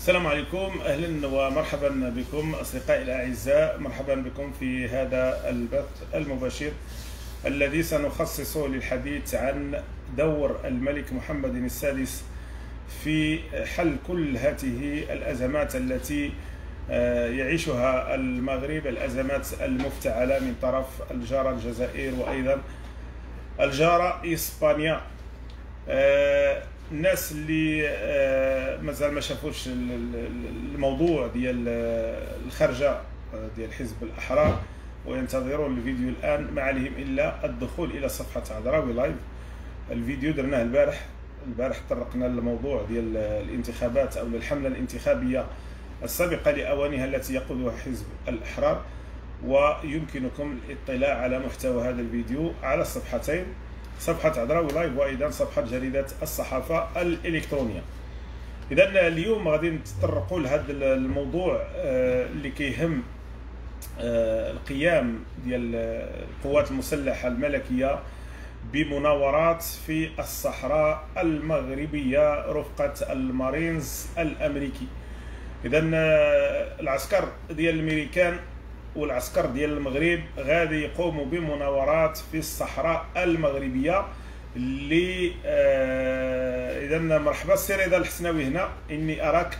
السلام عليكم أهلا ومرحبا بكم أصدقائي الأعزاء. مرحبا بكم في هذا البث المباشر الذي سنخصصه للحديث عن دور الملك محمد السادس في حل كل هذه الأزمات التي آه، يعيشها المغرب الأزمات المفتعلة من طرف الجاره الجزائر وأيضا الجاره إسبانيا. آه، الناس اللي آه، مازال ما شافوش الموضوع ديال الخرجة ديال حزب الأحرار وينتظرون الفيديو الآن. ما عليهم إلا الدخول إلى صفحة عذراوي لايف الفيديو درناه البارح. البارح طرقنا للموضوع ديال الانتخابات أو الحملة الانتخابية السابقة لأوانها التي يقودها حزب الأحرار. ويمكنكم الاطلاع على محتوى هذا الفيديو على الصفحتين صفحة عذراوي Live وأيضا صفحة جريدة الصحافة الإلكترونية. إذا اليوم غادي نتطرقوا لهذا الموضوع آه، اللي كيهم آه، القيام ديال القوات المسلحة الملكية بمناورات في الصحراء المغربية رفقة المارينز الأمريكي. إذا آه، العسكر ديال الامريكان والعسكر ديال المغرب غادي يقوموا بمناورات في الصحراء المغربية اللي آه اذا مرحبا سي رضا الحسناوي هنا. إني أراك.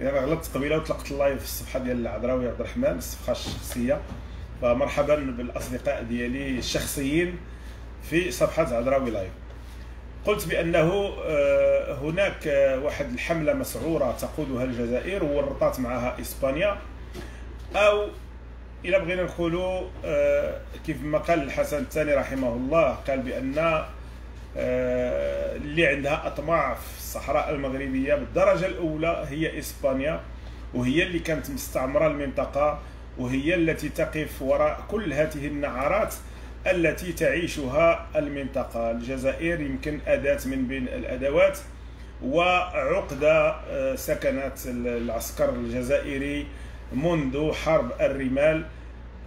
اذا غلطت قبيله وطلقت ال live في الصفحة ديال العذراوي عبد الرحمن الصفحة الشخصية. فمرحبا بالأصدقاء ديالي الشخصيين في صفحة عذراوي Live. قلت بأنه آه، هناك واحد الحملة مسعورة تقودها الجزائر ورطات معها إسبانيا أو إلى بغينا نقولوا آه، كيف ما قال الحسن الثاني رحمه الله قال بأن آه، اللي عندها أطماع في الصحراء المغربية بالدرجة الأولى هي إسبانيا وهي اللي كانت مستعمرة المنطقة وهي التي تقف وراء كل هذه النعرات التي تعيشها المنطقة. الجزائر يمكن أداة من بين الأدوات وعقدة آه، سكنت العسكر الجزائري منذ حرب الرمال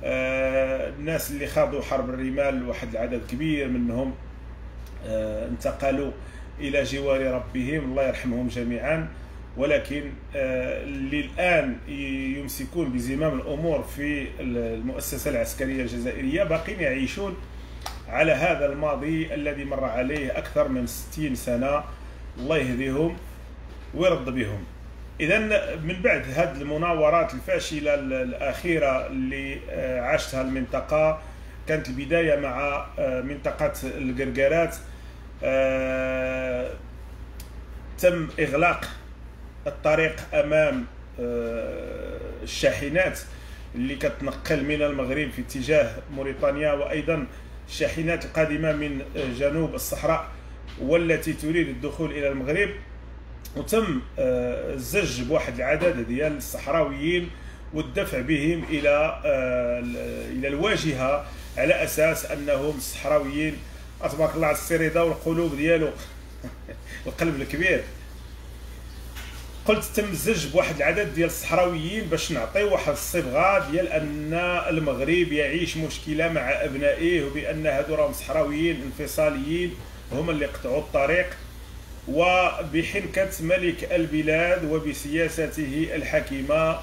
آه، الناس اللي خاضوا حرب الرمال واحد العدد كبير منهم آه، انتقلوا إلى جوار ربهم الله يرحمهم جميعا. ولكن آه، اللي الآن يمسكون بزمام الأمور في المؤسسة العسكرية الجزائرية باقين يعيشون على هذا الماضي الذي مر عليه أكثر من 60 سنة. الله يهديهم ويرد بهم. اذا من بعد هذه المناورات الفاشلة الأخيرة اللي آه، عاشتها المنطقة كانت البداية مع آه، منطقة القرقارات آه، تم إغلاق الطريق أمام الشاحنات اللي كتنقل من المغرب في اتجاه موريتانيا وأيضا الشاحنات القادمة من جنوب الصحراء والتي تريد الدخول إلى المغرب. وتم آه، الزج بواحد العدد ديال الصحراويين والدفع بهم إلى آه، إلى الواجهة على أساس أنهم الصحراويين تبارك الله على السريده والقلوب ديالو القلب الكبير. قلت تم الزج بواحد العدد ديال الصحراويين باش نعطيو واحد الصبغة ديال أن المغرب يعيش مشكلة مع أبنائه وبأن هادو راهم صحراويين انفصاليين هما اللي قطعوا الطريق. وبحنكة ملك البلاد وبسياسته الحكيمة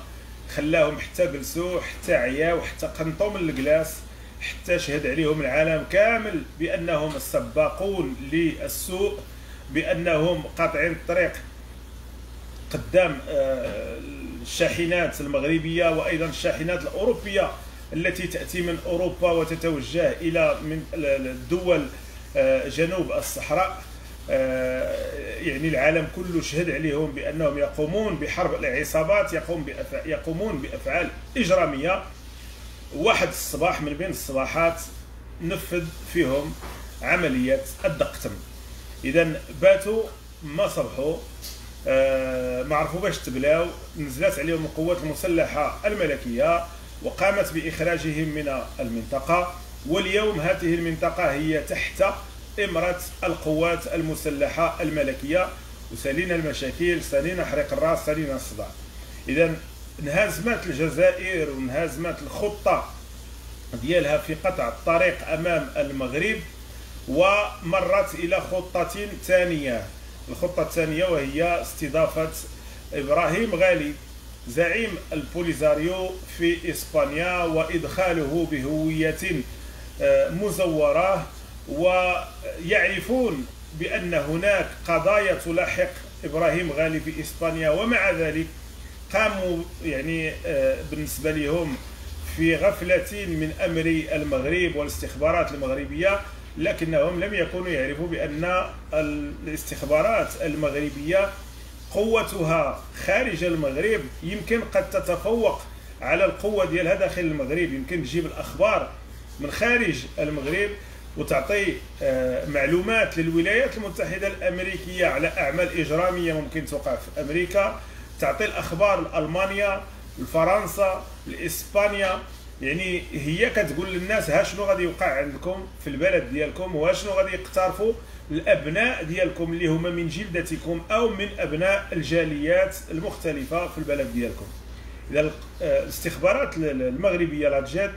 خلاهم حتى جلسوا حتى عياو حتى قنطوا من الجلاس حتى شهد عليهم العالم كامل بأنهم السباقون للسوء بأنهم قاطعين الطريق قدام آه، الشاحنات المغربية وأيضا الشاحنات الأوروبية التي تأتي من أوروبا وتتوجه إلى من الدول آه، جنوب الصحراء. يعني العالم كله شهد عليهم بأنهم يقومون بحرب العصابات يقوم يقومون بأفعال إجرامية. واحد الصباح من بين الصباحات نفذ فيهم عملية الدقتم. اذا باتوا ما صبحوا آه ما عرفوا باش تبلاو نزلت عليهم القوات المسلحة الملكية وقامت بإخراجهم من المنطقة. واليوم هذه المنطقة هي تحت إمرة القوات المسلحة الملكية وسالينا المشاكل سالينا حريق الراس سالينا الصداع. إذا انهزمت الجزائر وانهزمت الخطة ديالها في قطع الطريق أمام المغرب ومرت إلى خطة ثانية. الخطة الثانية وهي استضافة إبراهيم غالي زعيم البوليزاريو في إسبانيا وإدخاله بهوية آه، مزورة ويعرفون بأن هناك قضايا تلاحق إبراهيم غالي في إسبانيا ومع ذلك قاموا يعني آه، بالنسبة لهم في غفلة من أمر المغرب والاستخبارات المغربية لكنهم لم يكونوا يعرفوا بأن الاستخبارات المغربية قوتها خارج المغرب يمكن قد تتفوق على القوة ديالها داخل المغرب. يمكن تجيب الأخبار من خارج المغرب وتعطي آه، معلومات للولايات المتحدة الأمريكية على أعمال إجرامية ممكن توقع في أمريكا تعطي الأخبار لألمانيا لفرنسا لإسبانيا. يعني هي كتقول للناس ها شنو غادي يوقع عندكم في البلد ديالكم وشنو غادي يقترفوا الأبناء ديالكم اللي هما من جلدتكم أو من أبناء الجاليات المختلفة في البلد ديالكم. إذا الاستخبارات المغربية لا جات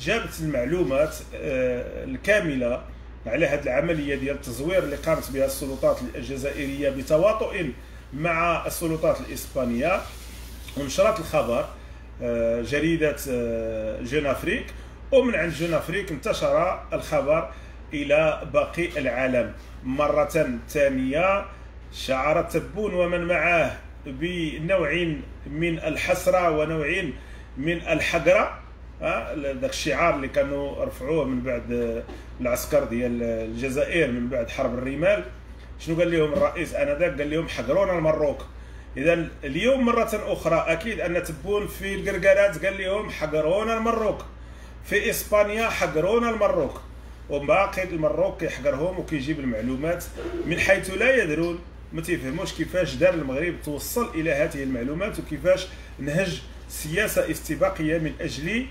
جابت المعلومات آه، الكاملة على هذه العملية ديال التزوير اللي قامت بها السلطات الجزائرية بتواطؤ مع السلطات الإسبانية. ونشرت الخبر آه، جريدة آه، جون أفريك. ومن عند جون أفريك انتشر الخبر إلى باقي العالم. مرة ثانية شعر تبون ومن معه بنوع من الحسرة ونوع من الحقره ذاك الشعار اللي كانوا رفعوه من بعد العسكر ديال الجزائر من بعد حرب الرمال. شنو قال لهم الرئيس آنذاك؟ قال لهم حقرونا المروك إذا اليوم مرة أخرى أكيد أن تبون في القرقرات قال لهم حقرونا المروك في إسبانيا حقرونا المروك وباقي المروك كيحقرهم وكيجيب المعلومات من حيث لا يدرون. ما تيفهموش كيفاش دار المغرب توصل إلى هذه المعلومات وكيفاش نهج سياسة استباقية من أجل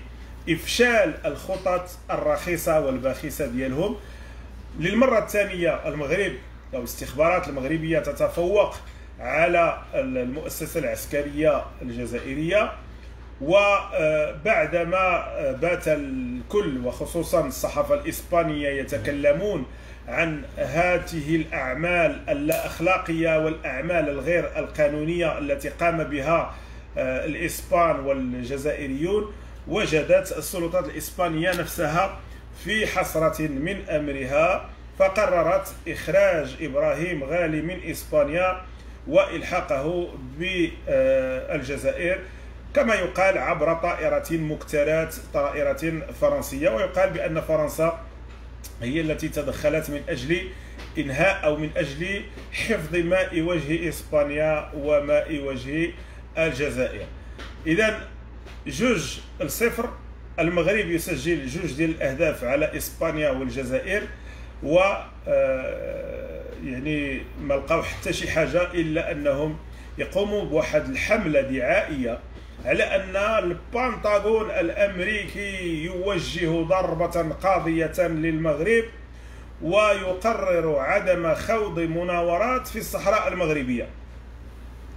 إفشال الخطط الرخيصة والباخسة ديالهم. للمرة الثانية المغرب أو الاستخبارات المغربية تتفوق على المؤسسة العسكرية الجزائرية. وبعدما بات الكل وخصوصا الصحافة الإسبانية يتكلمون عن هذه الأعمال اللا اخلاقيه والأعمال الغير القانونية التي قام بها الإسبان والجزائريون. وجدت السلطات الإسبانية نفسها في حسرة من أمرها فقررت إخراج إبراهيم غالي من إسبانيا وإلحاقه بالجزائر كما يقال عبر طائرة مكترات طائرة فرنسية ويقال بأن فرنسا هي التي تدخلت من أجل إنهاء أو من أجل حفظ ماء وجه إسبانيا وماء وجه الجزائر. إذا جوج الصفر المغرب يسجل جوج ديال الأهداف على إسبانيا والجزائر و آه، يعني ما لقاو حتى شي حاجة إلا أنهم يقوموا بواحد الحملة دعائية على أن البنطاغون الأمريكي يوجه ضربة قاضية للمغرب ويقرر عدم خوض مناورات في الصحراء المغربية.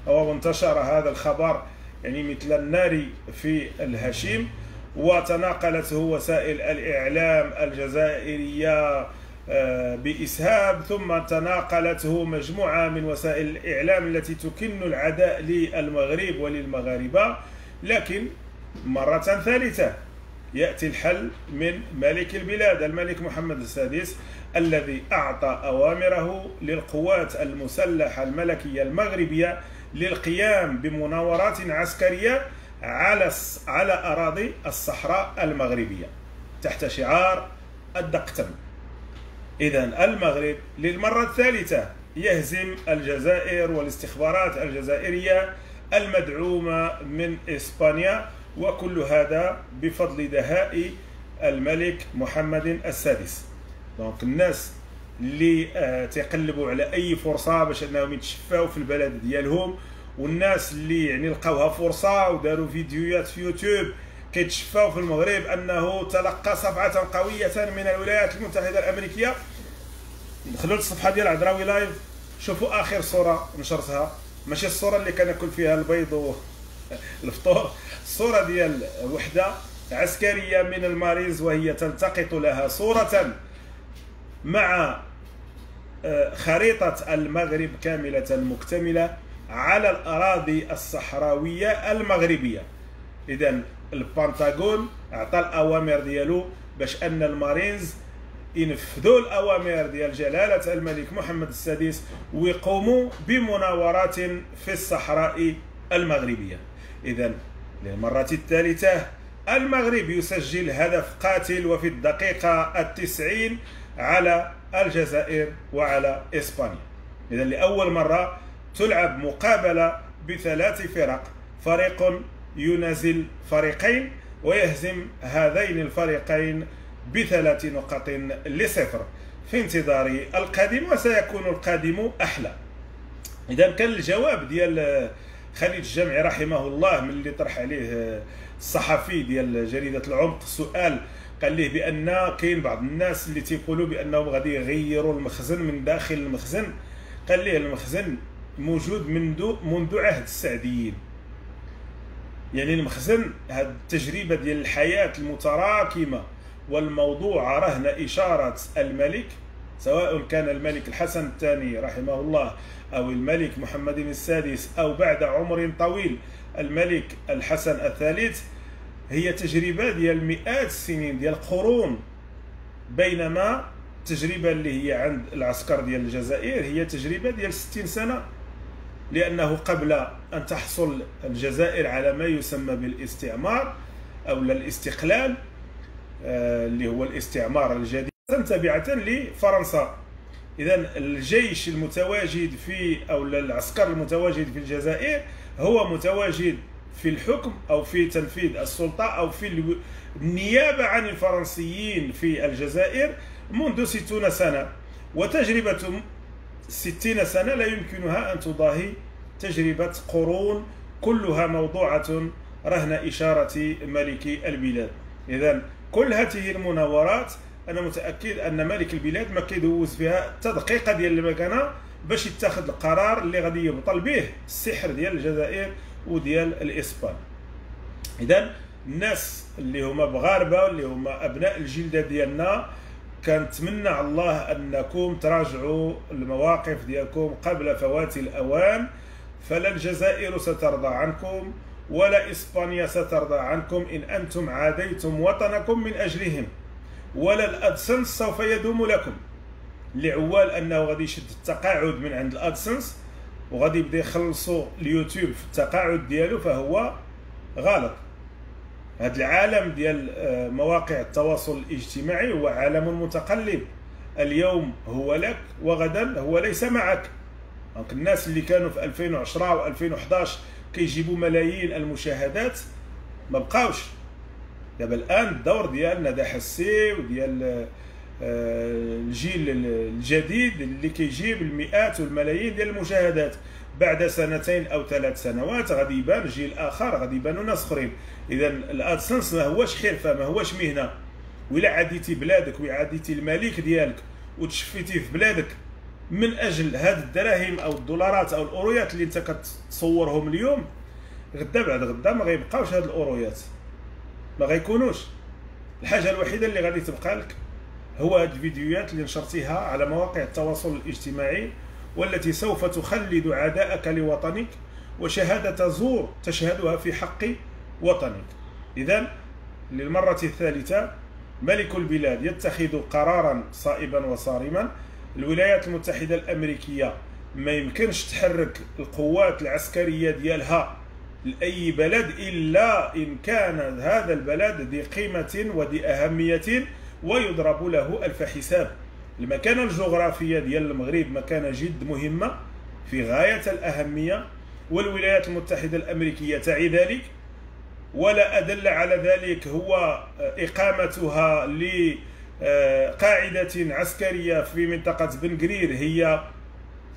وانتشر هذا الخبر يعني مثل النار في الهشيم وتناقلته وسائل الإعلام الجزائرية آه، بإسهاب ثم تناقلته مجموعة من وسائل الإعلام التي تكن العداء للمغرب وللمغاربة. لكن مرة ثالثة يأتي الحل من ملك البلاد الملك محمد السادس الذي أعطى أوامره للقوات المسلحة الملكية المغربية للقيام بمناورات عسكرية على على أراضي الصحراء المغربية تحت شعار الدقتم. اذا المغرب للمرة الثالثة يهزم الجزائر والاستخبارات الجزائرية المدعومة من إسبانيا وكل هذا بفضل دهاء الملك محمد السادس. دونك الناس اللي آه، تيقلبوا على أي فرصة باش أنهم يتشفاو في البلد ديالهم. والناس اللي يعني لقاوها فرصة وداروا فيديوهات في يوتيوب كيتشفاو في المغرب أنه تلقى صفعة قوية من الولايات المتحدة الأمريكية. دخلوا للصفحة ديال عذراوي Live شوفوا آخر صورة نشرتها. ماشي الصورة اللي كناكل فيها البيض والفطور الصورة ديال وحدة عسكرية من المارينز وهي تلتقط لها صورة. مع آه، خريطة المغرب كاملة مكتملة على الأراضي الصحراوية المغربية. إذا البنتاغون أعطى الأوامر ديالو باش أن المارينز ينفذوا الأوامر ديال جلالة الملك محمد السادس ويقوموا بمناورات في الصحراء المغربية. إذا للمرة الثالثة المغرب يسجل هدف قاتل وفي الدقيقة التسعين على الجزائر وعلى إسبانيا. إذا لأول مرة تلعب مقابلة بثلاث فرق. فريق ينازل فريقين ويهزم هذين الفريقين بثلاث نقاط لصفر. في انتظار القادم وسيكون القادم أحلى. إذا كان الجواب ديال خالد الجمعي رحمه الله من اللي طرح عليه الصحفي ديال جريدة العمق سؤال قال ليه؟ بأن كاين بعض الناس اللي تيقولوا بأنهم غادي يغيروا المخزن من داخل المخزن. قال ليه المخزن موجود منذ منذ عهد السعديين. يعني المخزن هذه التجربة ديال الحياة المتراكمة والموضوع رهن إشارة الملك سواء كان الملك الحسن الثاني رحمه الله أو الملك محمد السادس أو بعد عمر طويل الملك الحسن الثالث هي تجربة ديال مئات السنين ديال قرون بينما التجربه اللي هي عند العسكر ديال الجزائر هي تجربة ديال 60 سنة لأنه قبل أن تحصل الجزائر على ما يسمى بالاستعمار أو الاستقلال آه، اللي هو الاستعمار الجديد تابعه لفرنسا. اذا الجيش المتواجد في أو العسكر المتواجد في الجزائر هو متواجد في الحكم أو في تنفيذ السلطة أو في النيابة عن الفرنسيين في الجزائر منذ ستون سنة. وتجربة ستين سنة لا يمكنها أن تضاهي تجربة قرون كلها موضوعة رهن إشارة ملك البلاد. إذا كل هذه المناورات أنا متأكد أن ملك البلاد ما كيدوز فيها تدقيقه ديال المكانة باش يتخذ القرار اللي غادي يبطل به السحر ديال الجزائر وديال الإسبان. اذا الناس اللي هما مغاربه اللي هما أبناء الجلدة ديالنا كنتمنى على الله أنكم تراجعوا المواقف ديالكم قبل فوات الأوان. فلا الجزائر سترضى عنكم ولا إسبانيا سترضى عنكم إن أنتم عاديتم وطنكم من أجلهم. ولا ال AdSense سوف يدوم لكم. اللي عول أنه غادي يشد التقاعد من عند ال AdSense. وغادي يبدا يخلصوا اليوتيوب في التقاعد ديالو فهو غلط. هذا العالم ديال آه، مواقع التواصل الاجتماعي هو عالم متقلب. اليوم هو لك وغدا هو ليس معك. donc الناس اللي كانوا في 2010 و2011 كيجيبوا ملايين المشاهدات ما بقاوش. دابا الآن الدور ديال ندى حسي وديال الجيل الجديد اللي كيجيب المئات والملايين ديال المشاهدات. بعد سنتين أو ثلاث سنوات غادي يبان جيل آخر غادي يبانوا ناس أخرين. اذا الادسنس ما هوش حرفه ما هوش مهنة. ولا عديتي بلادك وعديتي الملك ديالك وتشفيتي في بلادك من أجل هاد الدراهم أو الدولارات أو الأورويات اللي أنت كتصورهم اليوم غدا بعد غدا ما غيبقاوش هاد الأورويات. ما غيكونوش. الحاجة الوحيدة اللي غادي تبقى لك هو هاد الفيديوهات اللي نشرتيها على مواقع التواصل الاجتماعي والتي سوف تخلد عداءك لوطنك وشهادة زور تشهدها في حق وطنك. إذا للمرة الثالثة ملك البلاد يتخذ قرارا صائبا وصارما. الولايات المتحدة الأمريكية ما يمكنش تحرك القوات العسكرية ديالها لأي بلد إلا إن كان هذا البلد ذي قيمة وذي أهمية ويضرب له ألف حساب. المكانة الجغرافية ديال المغرب مكانة جد مهمة في غاية الأهمية والولايات المتحدة الأمريكية تعي ذلك ولا أدل على ذلك هو إقامتها لقاعدة عسكرية في منطقة بنغرير هي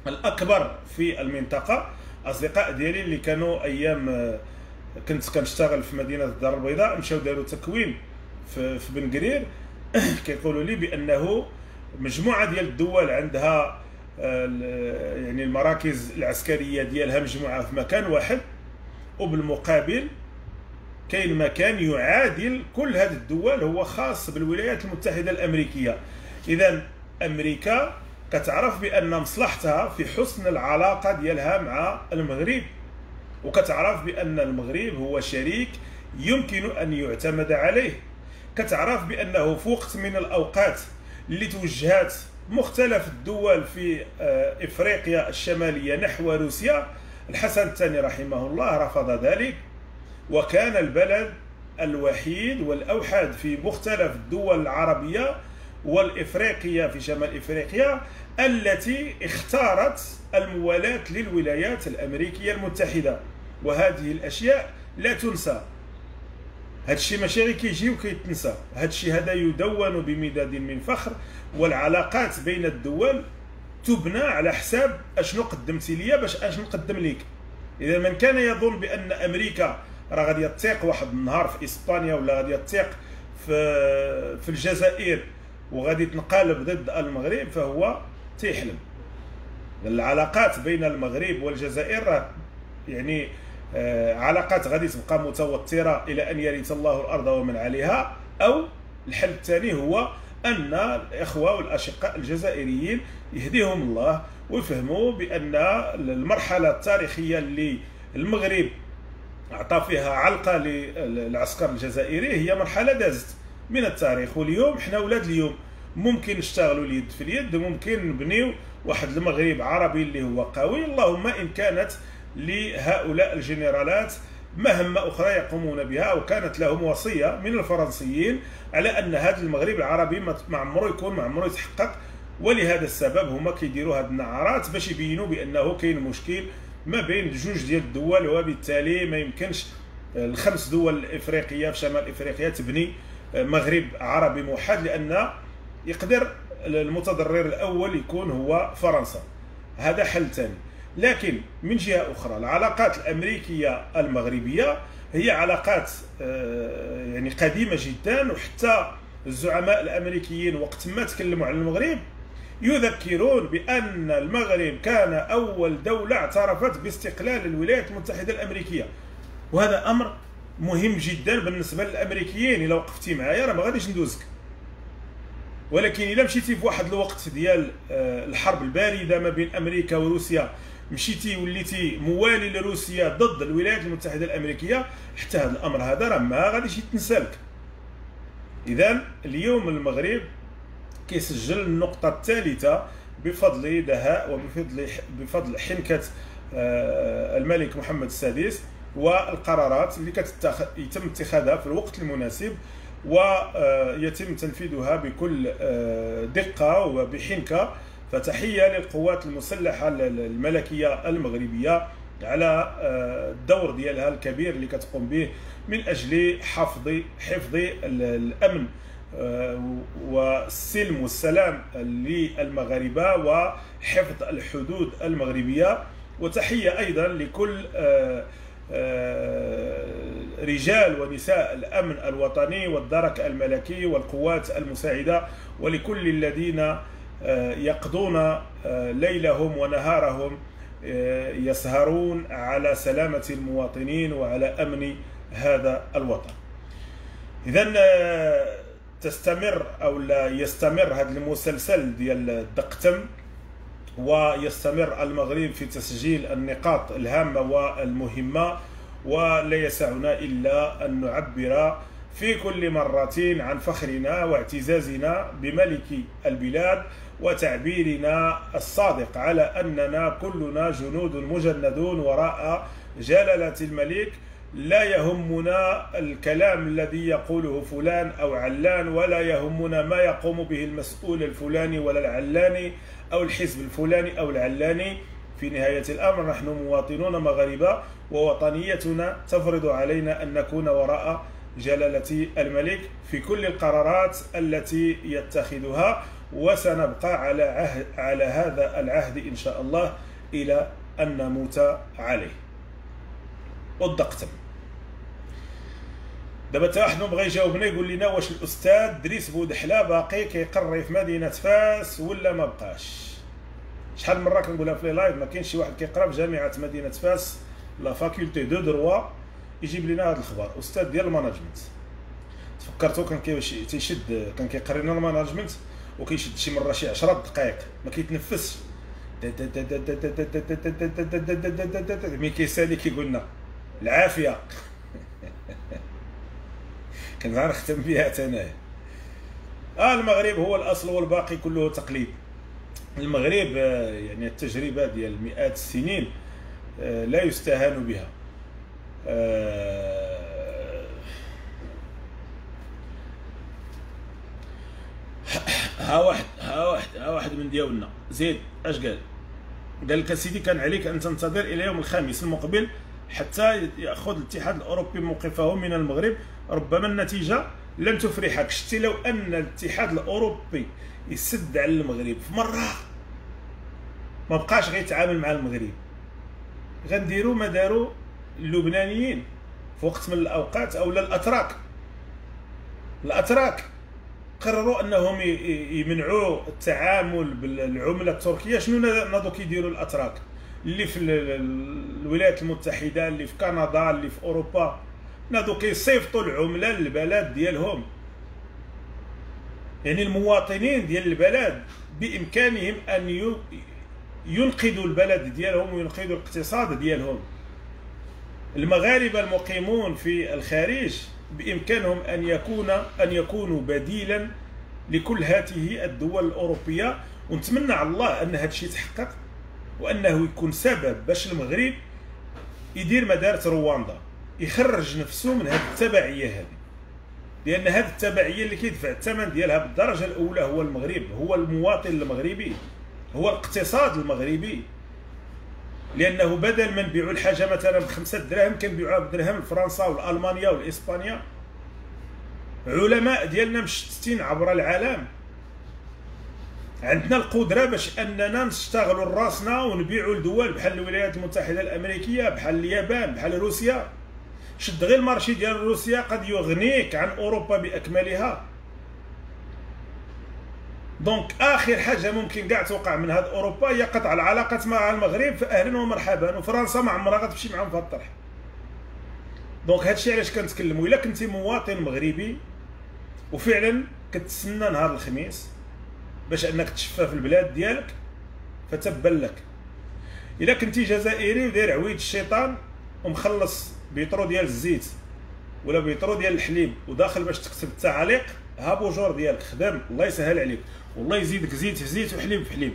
الأكبر في المنطقة. أصدقاء ديالي اللي كانوا أيام كنت كنشتغل في مدينة الدار البيضاء مشاو داروا تكوين في بنغرير كيقولوا لي بأنه مجموعة ديال الدول عندها آه، يعني المراكز العسكرية ديالها مجموعة في مكان واحد وبالمقابل كاين مكان يعادل كل هذه الدول هو خاص بالولايات المتحدة الأمريكية. اذا أمريكا كتعرف بأن مصلحتها في حسن العلاقة ديالها مع المغرب وكتعرف بأن المغرب هو شريك يمكن أن يعتمد عليه. كتعرف بأنه في وقت من الأوقات اللي توجهات مختلف الدول في آه، إفريقيا الشمالية نحو روسيا الحسن الثاني رحمه الله رفض ذلك وكان البلد الوحيد والأوحد في مختلف الدول العربية والإفريقية في شمال إفريقيا التي اختارت الموالاة للولايات الأمريكية المتحدة. وهذه الأشياء لا تنسى. هذا الشيء ماشي غير كيجي وكيتنسى. هذا الشيء هذا يدون بمداد من فخر والعلاقات بين الدول تبنى على حساب أشنو قدمتي ليا باش اش نقدم ليك. إذا من كان يظن بأن أمريكا راه غادي تطيق واحد النهار في إسبانيا ولا غادي تطيق في في الجزائر وغادي تنقلب ضد المغرب فهو تيحلم. العلاقات بين المغرب والجزائر يعني علاقات غادي تبقى متوترة إلى أن يرث الله الأرض ومن عليها أو الحل الثاني هو أن الإخوة والأشقاء الجزائريين يهديهم الله ويفهموا بأن المرحلة التاريخية اللي المغرب اعطى فيها علقة للعسكر الجزائري هي مرحلة دازت من التاريخ. واليوم حنا ولاد اليوم ممكن نشتغلوا اليد في اليد ممكن نبنيو واحد المغرب عربي اللي هو قوي. اللهم إن كانت لهؤلاء الجنرالات مهمة أخرى يقومون بها وكانت لهم وصية من الفرنسيين على أن هذا المغرب العربي ما عمره يكون ما عمره يتحقق. ولهذا السبب هما كيديروا هذه النعارات باش يبينوا بأنه كاين مشكل ما بين جوج ديال الدول وبالتالي ما يمكنش الخمس دول الإفريقية في شمال إفريقيا تبني مغرب عربي موحد لأن يقدر المتضرر الأول يكون هو فرنسا. هذا حل ثاني لكن من جهة أخرى العلاقات الأمريكية المغربية هي علاقات آه، يعني قديمة جدا وحتى الزعماء الأمريكيين وقت ما تكلموا على المغرب يذكرون بأن المغرب كان أول دولة اعترفت باستقلال الولايات المتحدة الأمريكية. وهذا أمر مهم جدا بالنسبة للأمريكيين. إلا وقفتي معايا راه ما غاديش ندوزك. ولكن إلا مشيتي في واحد الوقت ديال آه، الحرب الباردة ما بين أمريكا وروسيا مشيتي وليتي موالي لروسيا ضد الولايات المتحدة الأمريكية حتى هذا الأمر هذا راه ما غاديش يتنسالك. اذا اليوم المغرب كيسجل النقطة الثالثة بفضل دهاء وبفضل بفضل حنكة آه، الملك محمد السادس والقرارات اللي يتم اتخاذها في الوقت المناسب ويتم تنفيذها بكل آه، دقة وبحنكة. فتحية للقوات المسلحة الملكية المغربية على آه، الدور ديالها الكبير اللي كتقوم به من أجل حفظ حفظ الأمن آه، والسلم والسلام للمغاربة وحفظ الحدود المغربية. وتحية أيضا لكل آه، رجال ونساء الأمن الوطني والدرك الملكي والقوات المساعدة ولكل الذين يقضون آه، ليلهم ونهارهم آه، يسهرون على سلامة المواطنين وعلى أمن هذا الوطن. إذا تستمر أو لا يستمر هذا المسلسل ديال الدقتم ويستمر المغرب في تسجيل النقاط الهامة والمهمة ولا يسعنا إلا أن نعبر في كل مرة عن فخرنا واعتزازنا بملك البلاد وتعبيرنا الصادق على أننا كلنا جنود مجندون وراء جلالة الملك. لا يهمنا الكلام الذي يقوله فلان أو علان ولا يهمنا ما يقوم به المسؤول الفلاني ولا العلاني أو الحزب الفلاني أو العلاني. في نهاية الأمر نحن مواطنون مغاربة ووطنيتنا تفرض علينا أن نكون وراء جلالة الملك. في كل القرارات التي يتخذها وسنبقى على عهد على هذا العهد إن شاء الله إلى أن نموت عليه. والدقتم دابا حتى واحد بغى يجاوبنا يقول لنا واش الأستاذ دريس بودحلة باقي كيقري في مدينة فاس ولا ما بقاش؟ شحال مرة كنقولها في les lives ما كاينش شي واحد كيقرأ في جامعة مدينة فاس la faculté de droit يجيب لنا هذا الخبر. أستاذ ديال ال management تفكرتو كان كيشد كان كيقري لنا ال management وكيشد شي مره شي 10 دقائق ما كيتنفسش ملي كيسالي كيقول لنا العافيه كنبغي نختم بها انايا آه المغرب هو الاصل والباقي كله تقليد المغرب يعني التجربه ديال مئات السنين لا يستهان بها ها واحد ها واحد ها واحد من ديالنا. زيد اش قال؟ قال لك سيدي كان عليك أن تنتظر إلى يوم الخامس المقبل حتى يأخذ الاتحاد الأوروبي موقفه من المغرب. ربما النتيجة لن تفرحك. شتي لو أن الاتحاد الأوروبي يسد على المغرب في مرة ما بقاش غيتعامل مع المغرب. غنديروا ما داروا اللبنانيين في وقت من الأوقات أو الأتراك. الأتراك. قرروا أنهم يمنعوا التعامل بالعملة التركية. شنو ناضوا كيديروا الأتراك؟ اللي في الولايات المتحدة اللي في كندا اللي في أوروبا. ناضوا كيصيفطوا العملة للبلد ديالهم. يعني المواطنين ديال البلد بإمكانهم أن ينقذوا البلد ديالهم وينقذوا الاقتصاد ديالهم. المغاربة المقيمون في الخارج بإمكانهم أن يكون أن يكونوا بديلا لكل هذه الدول الأوروبية. ونتمنى على الله أن هذا الشيء يتحقق وأنه يكون سبب باش المغرب يدير ما دارت رواندا يخرج نفسه من هذه التبعية هذه. لأن هذه التبعية اللي كيدفع الثمن ديالها بالدرجة الأولى هو المغرب هو المواطن المغربي هو الاقتصاد المغربي. لأنه بدل ما نبيعوا الحاجة مثلا بخمسة دراهم كنبيعوها بدرهم لفرنسا والألمانيا والإسبانيا. علماء ديالنا مشتتين عبر العالم. عندنا القدرة باش أننا نشتغلوا راسنا ونبيعوا لدول بحال الولايات المتحدة الأمريكية بحال اليابان بحال روسيا. شد غير ال marché ديال روسيا قد يغنيك عن أوروبا بأكملها. donc آخر حاجة ممكن كاع توقع من هاد أوروبا هي قطع العلاقات مع المغرب فاهلا ومرحبا وفرنسا ما عمرها غتمشي معاهم في الطرح. donc هادشي علاش كنتكلموا؟ إلا كنتي مواطن مغربي وفعلا كتسنى نهار الخميس باش أنك تشفى في البلاد ديالك فتبا لك. إلا كنتي جزائري وداير عويد الشيطان ومخلص بيطرو ديال الزيت ولا بيطرو ديال الحليب وداخل باش تكتب التعاليق ها بوجور ديالك خدام الله يسهل عليك. والله يزيدك زيت في زيت وحليب في حليب.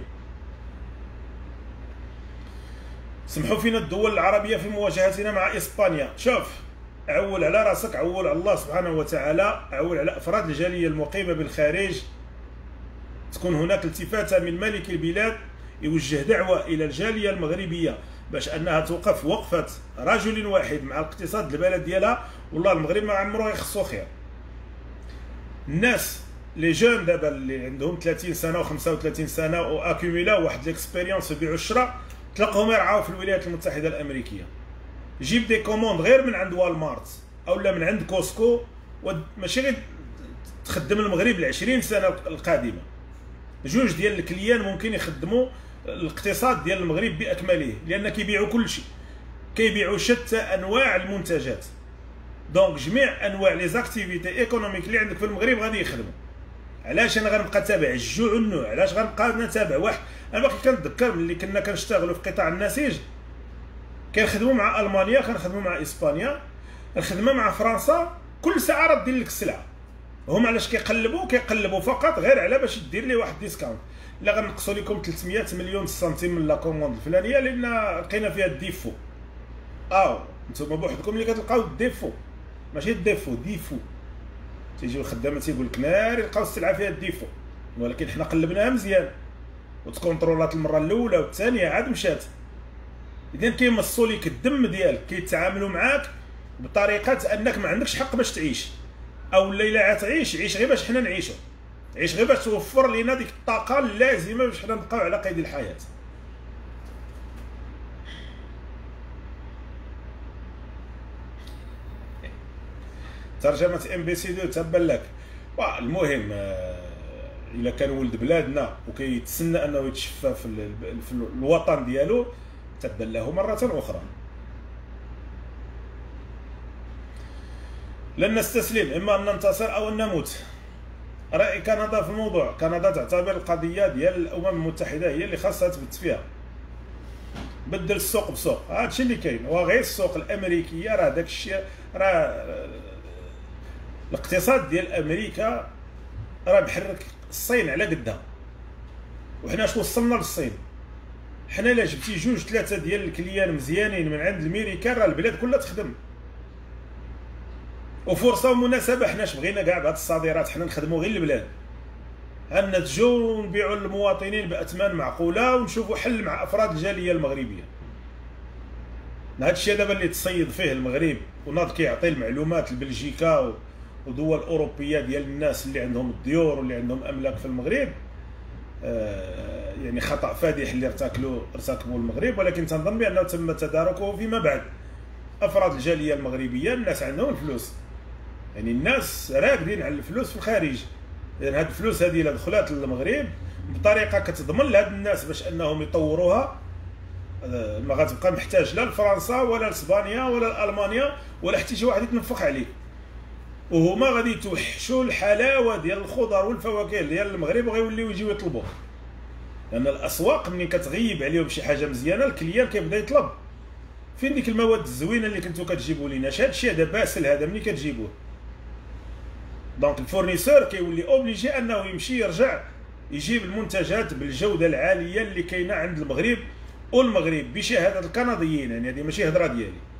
سمحوا فينا الدول العربية في مواجهتنا مع إسبانيا. شوف عول على راسك عول على الله سبحانه وتعالى عول على أفراد الجالية المقيمة بالخارج. تكون هناك التفاتة من ملك البلاد يوجه دعوة إلى الجالية المغربية باش أنها توقف وقفة رجل واحد مع الاقتصاد البلد ديالها. والله المغرب ما عمره يخصو خير. الناس les jeunes دابا اللي عندهم 30 سنة و35 سنة و accumulé واحد l'expérience والشراء تلقاهم يرعاو في الولايات المتحدة الأمريكية. جيب des commandes غير من عند Walmart أو لا من عند Costco ماشي غير تخدم المغرب ل 20 سنة القادمة. جوج ديال ال clients ممكن يخدموا الاقتصاد ديال المغرب بأكمله لأن كيبيعوا كل شيء. كيبيعوا شتى أنواع المنتجات. donc جميع أنواع les activités économiques اللي عندك في المغرب غادي يخدموا. علاش أنا غنبقى تابع؟ الجوع والنوع. علاش غنبقى نتابع واحد أنا باقي كنتذكر ملي كنا كنشتغلوا في قطاع النسيج. كنخدموا مع ألمانيا كنخدموا مع إسبانيا الخدمه مع فرنسا كل ساعة راه دير لك السلعة. هم علاش كيقلبوا؟ كيقلبوا فقط غير على باش دير لي واحد discount لا غنقصوا لكم 300 مليون سنتيم من la commande الفلانية لأن لقينا فيها ال défaut. أو أنتم بوحدكم اللي كتلقاو ال défaut. ماشي ال défaut défaut. تيجي الخدامة تيقول لك ناري لقاو السلعة فيها ال défaut. ولكن حنا قلبناها مزيان. وتكونترولات المرة الأولى والثانية عاد مشات. اذا كيمصوا لك الدم ديالك كيتعاملوا معاك بطريقة أنك ما عندكش حق باش تعيش. أو لا تعيش عيش غير باش حنا نعيشوا عيش غير باش توفر لنا ديك الطاقة اللازمة باش حنا نبقاو على قيد الحياة. ترجمة MBC 2 تبا لك. المهم آه، إلا كان ولد بلادنا وكيتسنى أنه يتشفى في الوطن ديالو تبا له مرة أخرى. لن نستسلم إما أن ننتصر أو أن نموت. رأي كندا في الموضوع. كندا تعتبر القضية ديال الأمم المتحدة هي اللي خاصها تبت فيها. بدل السوق بسوق. هادشي اللي كاين. وغير السوق الامريكيه راه داك الشيء راه الاقتصاد ديال أمريكا راه محرك الصين على قدها. وحنا اش وصلنا للصين؟ حنا الا جبتي جوج ثلاثة ديال ال clients مزيانين من عند الميريكان راه البلاد كلها تخدم. وفرصة ومناسبة حنا بغينا كاع بهاد الصادرات حنا نخدموا غير البلاد. ننتجوا ونبيعوا للمواطنين بأثمان معقولة ونشوفوا حل مع أفراد الجالية المغربية؟ هذا الشيء دابا اللي تصيد فيه المغرب وناض كيعطي المعلومات لبلجيكا ودول أوروبية ديال الناس اللي عندهم الديور واللي عندهم أملاك في المغرب. آه يعني خطأ فادح اللي ارتكلوا ارتكبوا المغرب ولكن تنظن بأنه تم تداركه فيما بعد. أفراد الجالية المغربية الناس عندهم الفلوس. يعني الناس راكدين على الفلوس في الخارج. لأن هاد الفلوس هذه الا دخلات للمغرب بطريقة كتضمن لهاد الناس باش أنهم يطوروها. آه، ما غتبقى محتاج لا لفرنسا ولا لإسبانيا ولا لألمانيا ولا حتى شي واحد يتنفخ عليه. وهما غادي يتوحشوا الحلاوة ديال الخضر والفواكه ديال المغرب وغيوليو يجيو يطلبوا لأن الأسواق ملي كتغيب عليهم شي حاجة مزيانة ال client كيبدا يطلب. فين ديك المواد الزوينة اللي كنتو كتجيبوا لينا؟ هذا الشيء هذا باسل هذا ملي كتجيبوه. donc ال fournisseur كيولي obligé أنه يمشي يرجع يجيب المنتجات بالجودة العالية اللي كاينة عند المغرب والمغرب بشهادة الكنديين. يعني هذه ماشي هضره ديالي.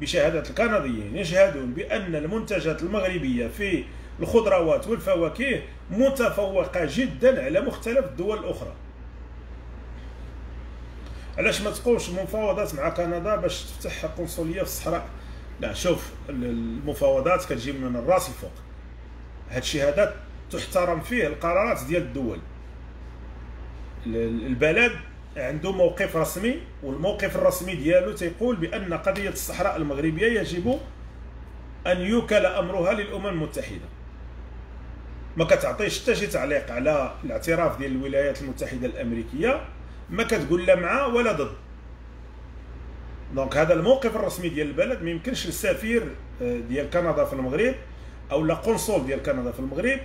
بشهادة الكنديين يشهدون بأن المنتجات المغربية في الخضروات والفواكه متفوقة جدا على مختلف الدول الأخرى. علاش ما تقومش مفاوضات مع كندا باش تفتح قنصلية في الصحراء؟ لا شوف المفاوضات كتجي من الراس الفوق. هاد الشهادات تحترم فيه القرارات ديال الدول. البلد عنده موقف رسمي والموقف الرسمي ديالو تيقول بأن قضية الصحراء المغربية يجب أن يوكل أمرها للأمم المتحدة. ما كتعطيش حتى شي تعليق على الاعتراف ديال الولايات المتحدة الأمريكية ما كتقول لا مع ولا ضد. دونك هذا الموقف الرسمي ديال البلد ما يمكنش السفير آه، ديال كندا في المغرب أو لا قنصل ديال كندا في المغرب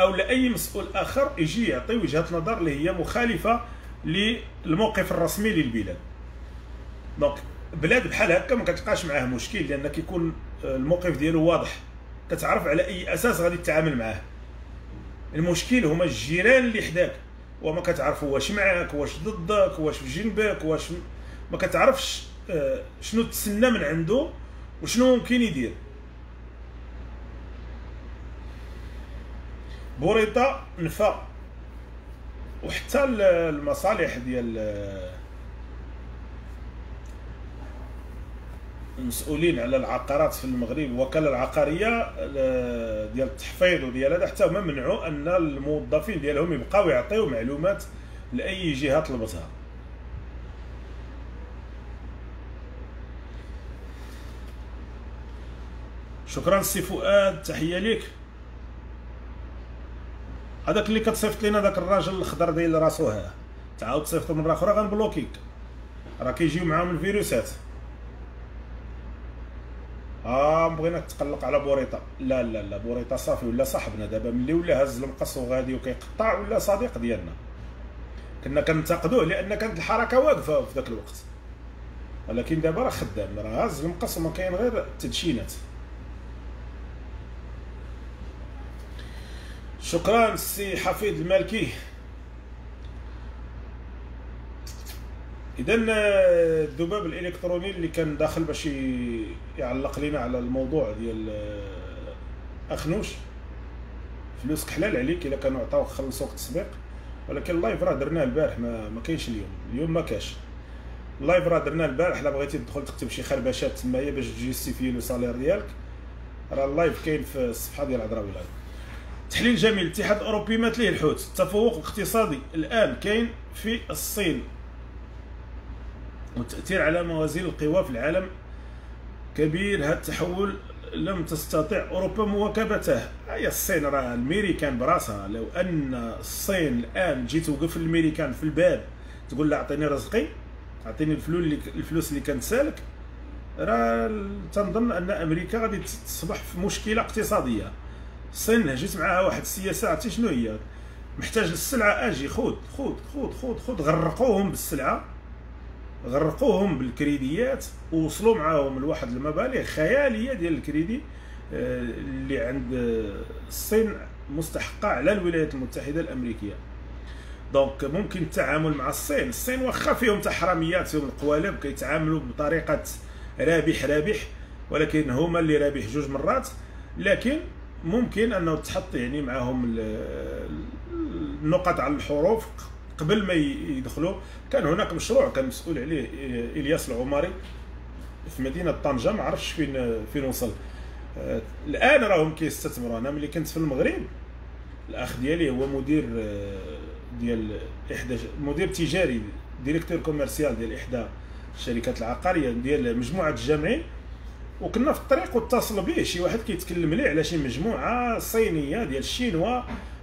أو لأي مسؤول آخر يجي يعطي وجهة نظر اللي هي مخالفة للموقف الرسمي للبلاد. دونك بلاد بحال هكا ما كتلقاش معاه مشكل لأن كيكون الموقف ديالو واضح. كتعرف على أي أساس غادي تتعامل معاه. المشكل هما الجيران اللي حداك. وما كتعرفوا واش معاك واش ضدك واش في جنبك واش ما كتعرفش آه، شنو تسنى من عنده وشنو ممكن يدير. بوريطة نفى وحتى المصالح ديال المسؤولين على العقارات في المغرب الوكاله العقارية ديال التحفيظ وديال هذا حتى هما منعوا أن الموظفين ديالهم يبقاو يعطيو معلومات لأي جهة طلبتها. شكرا سي فؤاد تحية ليك. هذاك اللي كتصيفط لينا داك الراجل الخضر ديال راسو ها. تعاود تصيفطو مره أخرى غنبلوكيك راه كيجيو معاهم الفيروسات. آه بغيناك تقلق على بوريطة. لا لا لا بوريطة صافي ولا صاحبنا دابا ملي ولا هز المقص وغادي وكيقطع ولا صديق ديالنا. كنا كنتقدوه لأن كانت الحركة واقفة في ذاك الوقت. ولكن دابا راه خدام راه هز المقص وما كاين غير التدشينات شكرا سي حفيظ المالكي. اذا آه، الذباب الإلكتروني اللي كان داخل باش يعلق لنا على الموضوع ديال آه، اخنوش فلوس حلال عليك إلا كانوا عطاوك خلصوك التسبيق ولكن ال live راه درناه البارح ما, ما كاينش اليوم. اليوم ما كاش. ال live راه درناه البارح إلا بغيتي تدخل تكتب شي خربشات تمايا باش ت justifier le salaire ديالك راه ال live كاين في الصفحة ديال عذراوي لايف تحليل جميل. الاتحاد الأوروبي مات ليه الحوت التفوق الاقتصادي الآن كاين في الصين. والتأثير على موازين القوى في العالم كبير. هذا التحول لم تستطع أوروبا مواكبته. هي الصين؟ راه الميريكان براسها. لو أن الصين الآن جيت توقف الميريكان في الباب تقول له أعطيني رزقي أعطيني الفلوس اللي الفلوس اللي كانت سالك راه تنظن أن أمريكا غادي تصبح في مشكلة اقتصادية. الصين هجت معاها واحد السياسة عرفتي شنو هي؟ محتاج السلعة أجي خذ خذ خذ خذ خذ غرقوهم بالسلعة غرقوهم بالكريديات ووصلوا معاهم لواحد المبالغ خيالية ديال الكريدي آه، اللي عند الصين مستحقة على الولايات المتحدة الأمريكية. دونك ممكن التعامل مع الصين الصين واخا فيهم تحرميات فيهم القوالب كيتعاملوا بطريقة رابح رابح ولكن هما اللي رابح جوج مرات لكن ممكن أنه تحط يعني معاهم النقط على الحروف قبل ما يدخلوا. كان هناك مشروع كان مسؤول عليه إلياس العمري في مدينة طنجة ما عرفتش فين فين وصل. آه، الآن راهم كيستثمروا. أنا ملي كنت في المغرب الأخ ديالي هو مدير آه، ديال إحدى مدير تجاري directeur commercial ديال إحدى الشركات العقارية ديال مجموعة الجامعين. وكنا في الطريق واتصل به شي واحد كيتكلم ليه على شي مجموعة صينية ديال الشينوا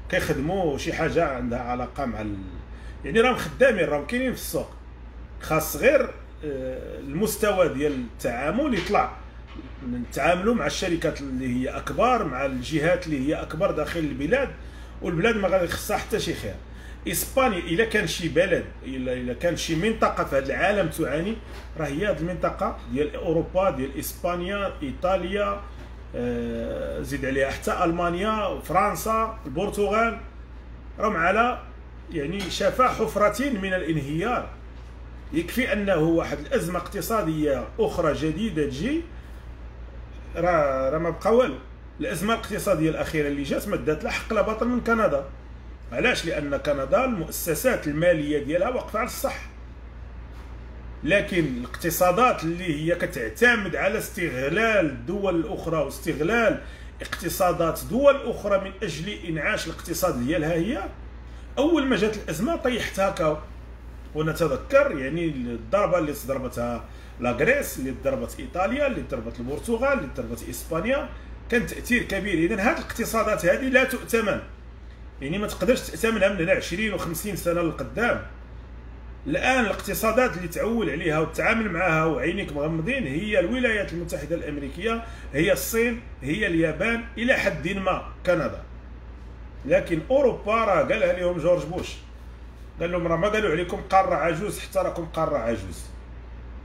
كيخدموا شي حاجة عندها علاقة مع ال... يعني راهم خدامين راهم كاينين في السوق. خاص غير آه، المستوى ديال التعامل يطلع. نتعاملوا مع الشركات اللي هي أكبر مع الجهات اللي هي أكبر داخل البلاد والبلاد ما غادي يخصها حتى شي خير. إسبانيا إلا كان شي بلد الا كان شي منطقة في هذا العالم تعاني راه هي هذه المنطقة ديال أوروبا ديال إسبانيا إيطاليا آه زيد عليها حتى ألمانيا فرنسا البرتغال راهم على يعني شفا حفرة من الانهيار. يكفي أنه واحد الأزمة اقتصادية أخرى جديدة تجي راه راه ما بقى والو الأزمة الاقتصادية الأخيرة اللي جات مدات لها حق لا باطل من كندا. علاش؟ لأن كندا المؤسسات المالية ديالها واقفة على الصح. لكن الاقتصادات اللي هي كتعتمد على استغلال الدول الاخرى واستغلال اقتصادات دول أخرى من أجل إنعاش الاقتصاد ديالها هي أول ما جات الأزمة طيحتها كاو ونتذكر يعني الضربة اللي ضربتها لا غريس اللي ضربت إيطاليا اللي ضربت البرتغال اللي ضربت إسبانيا. كان تأثير كبير. اذا هذه الاقتصادات هذه لا تؤتمن. يعني ما تقدرش تأتمنها من هنا 20 و50 سنة للقدام. الآن الاقتصادات اللي تعول عليها وتتعامل معها وعينيك مغمضين هي الولايات المتحدة الأمريكية هي الصين هي اليابان إلى حد ما كندا. لكن أوروبا راه قالها لهم جورج بوش. قال لهم راه ما قالوا عليكم قارة عجوز حتى راكم قارة عجوز.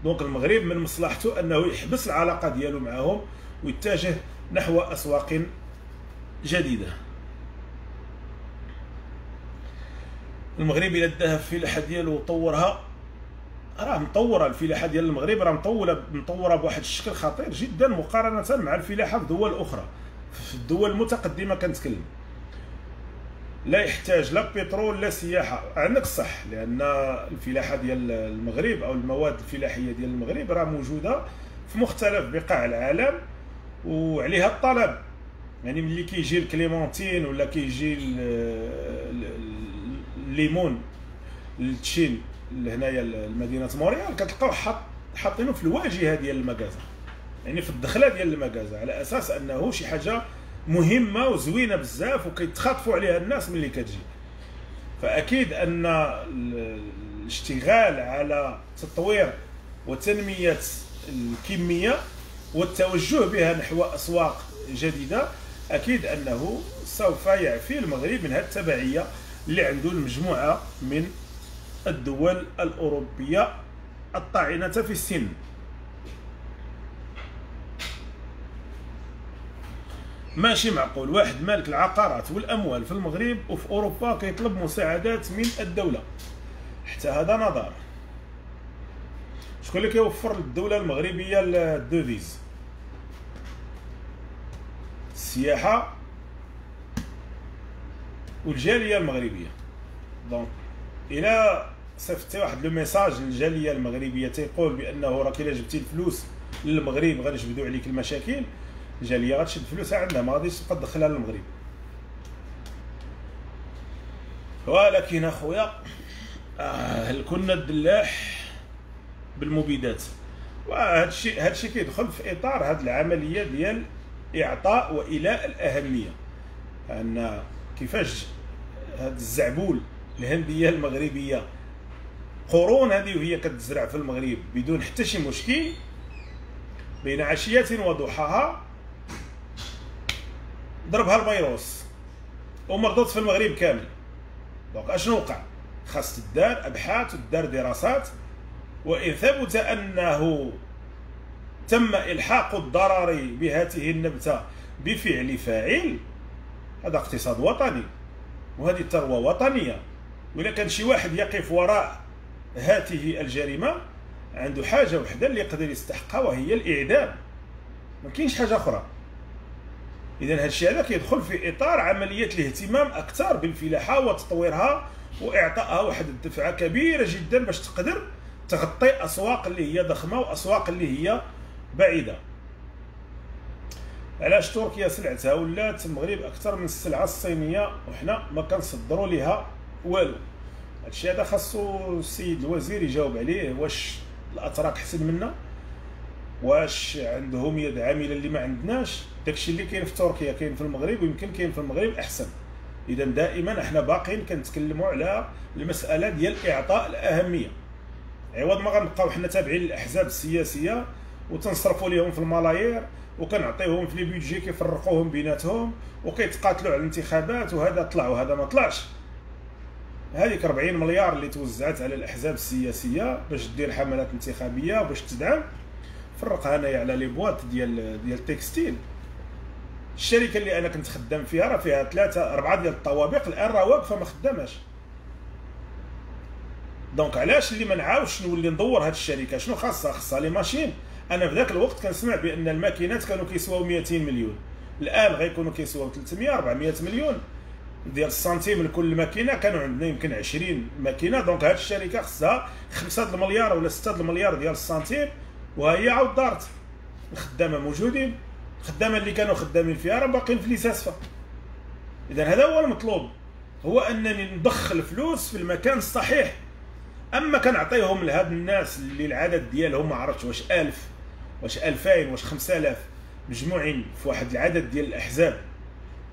دونك المغرب من مصلحته أنه يحبس العلاقة ديالو معهم ويتجه نحو أسواق جديدة. المغرب إلى داها الفلاحه ديالو وطورها. راه مطورة الفلاحة ديال المغرب راه مطوره مطورة بواحد الشكل خطير جدا مقارنة مع الفلاحة في دول أخرى. في الدول المتقدمة كنتكلم. لا يحتاج لا بترول لا سياحة. عندك صح لأن الفلاحة ديال المغرب أو المواد الفلاحية ديال المغرب راه موجودة في مختلف بقاع العالم وعليها الطلب. يعني ملي كيجي الكليمونتين ولا كيجي الليمون للتشين لهنايا لمدينه موريال كتلقاو حاط حاطينه في الواجهة ديال المكازا يعني في الدخلة ديال المكازا على أساس أنه شي حاجة مهمة وزوينة بزاف وكيتخاطفوا عليها الناس ملي كتجي. فأكيد أن الاشتغال على تطوير وتنمية الكمية والتوجه بها نحو أسواق جديدة أكيد أنه سوف يعفي المغرب من هذه التبعية اللي عنده المجموعة من الدول الأوروبية الطاعنة في السن. ماشي معقول. واحد مالك العقارات والأموال في المغرب وفي أوروبا كيطلب مساعدات من الدولة. حتى هذا نظر. شكون اللي كيوفر للدولة المغربية ال devises السياحة والجالية المغربية. donc إلى صيفطتي واحد le message للجالية المغربية تيقول بأنه راك إلا جبتي الفلوس للمغرب غادي يجبدوا عليك المشاكل الجالية غتشد فلوسها عندها ما غاديش تبقى تدخلها للمغرب. ولكن أخويا آه هل كنا الدلاح بالمبيدات؟ وهذا الشيء هذا الشيء كيدخل في إطار هذه العملية ديال إعطاء وايلاء الأهمية. أن كيفاش هاد الزعبول الهندية المغربية. قرون هذه وهي كتزرع في المغرب بدون حتى شي مشكل بين عشيه وضحاها. ضربها الفيروس ومرضت في المغرب كامل. دونك أشنو وقع؟ خاص تدار أبحاث وتدار دراسات. وان ثبت أنه تم إلحاق الضرر بهذه النبتة بفعل فاعل. هذا اقتصاد وطني وهذه ثروه وطنية. وإلا كان شي واحد يقف وراء هذه الجريمة عنده حاجة وحدة اللي يقدر يستحقها وهي الإعدام. ما كاينش حاجة أخرى. اذا هذا الشيء هذا كيدخل في إطار عملية الاهتمام أكثر بالفلاحة وتطويرها وإعطائها واحد الدفعة كبيرة جدا باش تقدر تغطي أسواق اللي هي ضخمة وأسواق اللي هي بعيدة. علاش تركيا سلعتها ولات المغرب أكثر من السلعة الصينية وحنا ما كنصدروا ليها والو. هادشي هذا خاصو السيد الوزير يجاوب عليه واش الأتراك احسن منا؟ واش عندهم يد عاملة اللي ما عندناش؟ داكشي اللي كاين في تركيا كاين في المغرب ويمكن كاين في المغرب أحسن. اذا دائما إحنا باقيين كنتكلموا على المسألة ديال إعطاء الأهمية. عوض ما غنبقاو حنا تابعين للأحزاب السياسية وتنصرفوا لهم في الملايير. وكنعطيهم في لي بيدجي كيفرقوهم بيناتهم وكيتقاتلوا على الانتخابات وهذا طلع وهذا ما طلعش. هذيك 40 مليار اللي توزعت على الأحزاب السياسية باش دير حملات انتخابية وباش تدعم فرقها انايا على لي بواط ديال ديال التكستيل الشركة اللي أنا كنت خدام فيها راه فيها ثلاثة أربعة ديال الطوابق الآن راه واقفة ما خداماش. donc علاش اللي ما نعاودش نولي ندور هاد الشركة؟ شنو خاصها؟ خاصها les machines. أنا في ذاك الوقت كنسمع بأن الماكينات كانوا كيسواو 200 مليون. الآن غيكونوا كيسواو 300 400 مليون. ديال السنتيم لكل ماكينة كانوا عندنا يمكن 20 ماكينة. donc هاد الشركة خصها 5 المليار ولا 6 المليار ديال السنتيم وهي عاود دارت الخدامة موجودين. الخدامة اللي كانوا خدامين فيها راه باقيين في ليساسفا اذا هذا هو المطلوب. هو أنني نضخ فلوس في المكان الصحيح. أما كنعطيهم لهاد الناس اللي العدد ديالهم ما عرفتش واش 1000 واش 2000 واش 5000 مجموعين في واحد العدد ديال الأحزاب.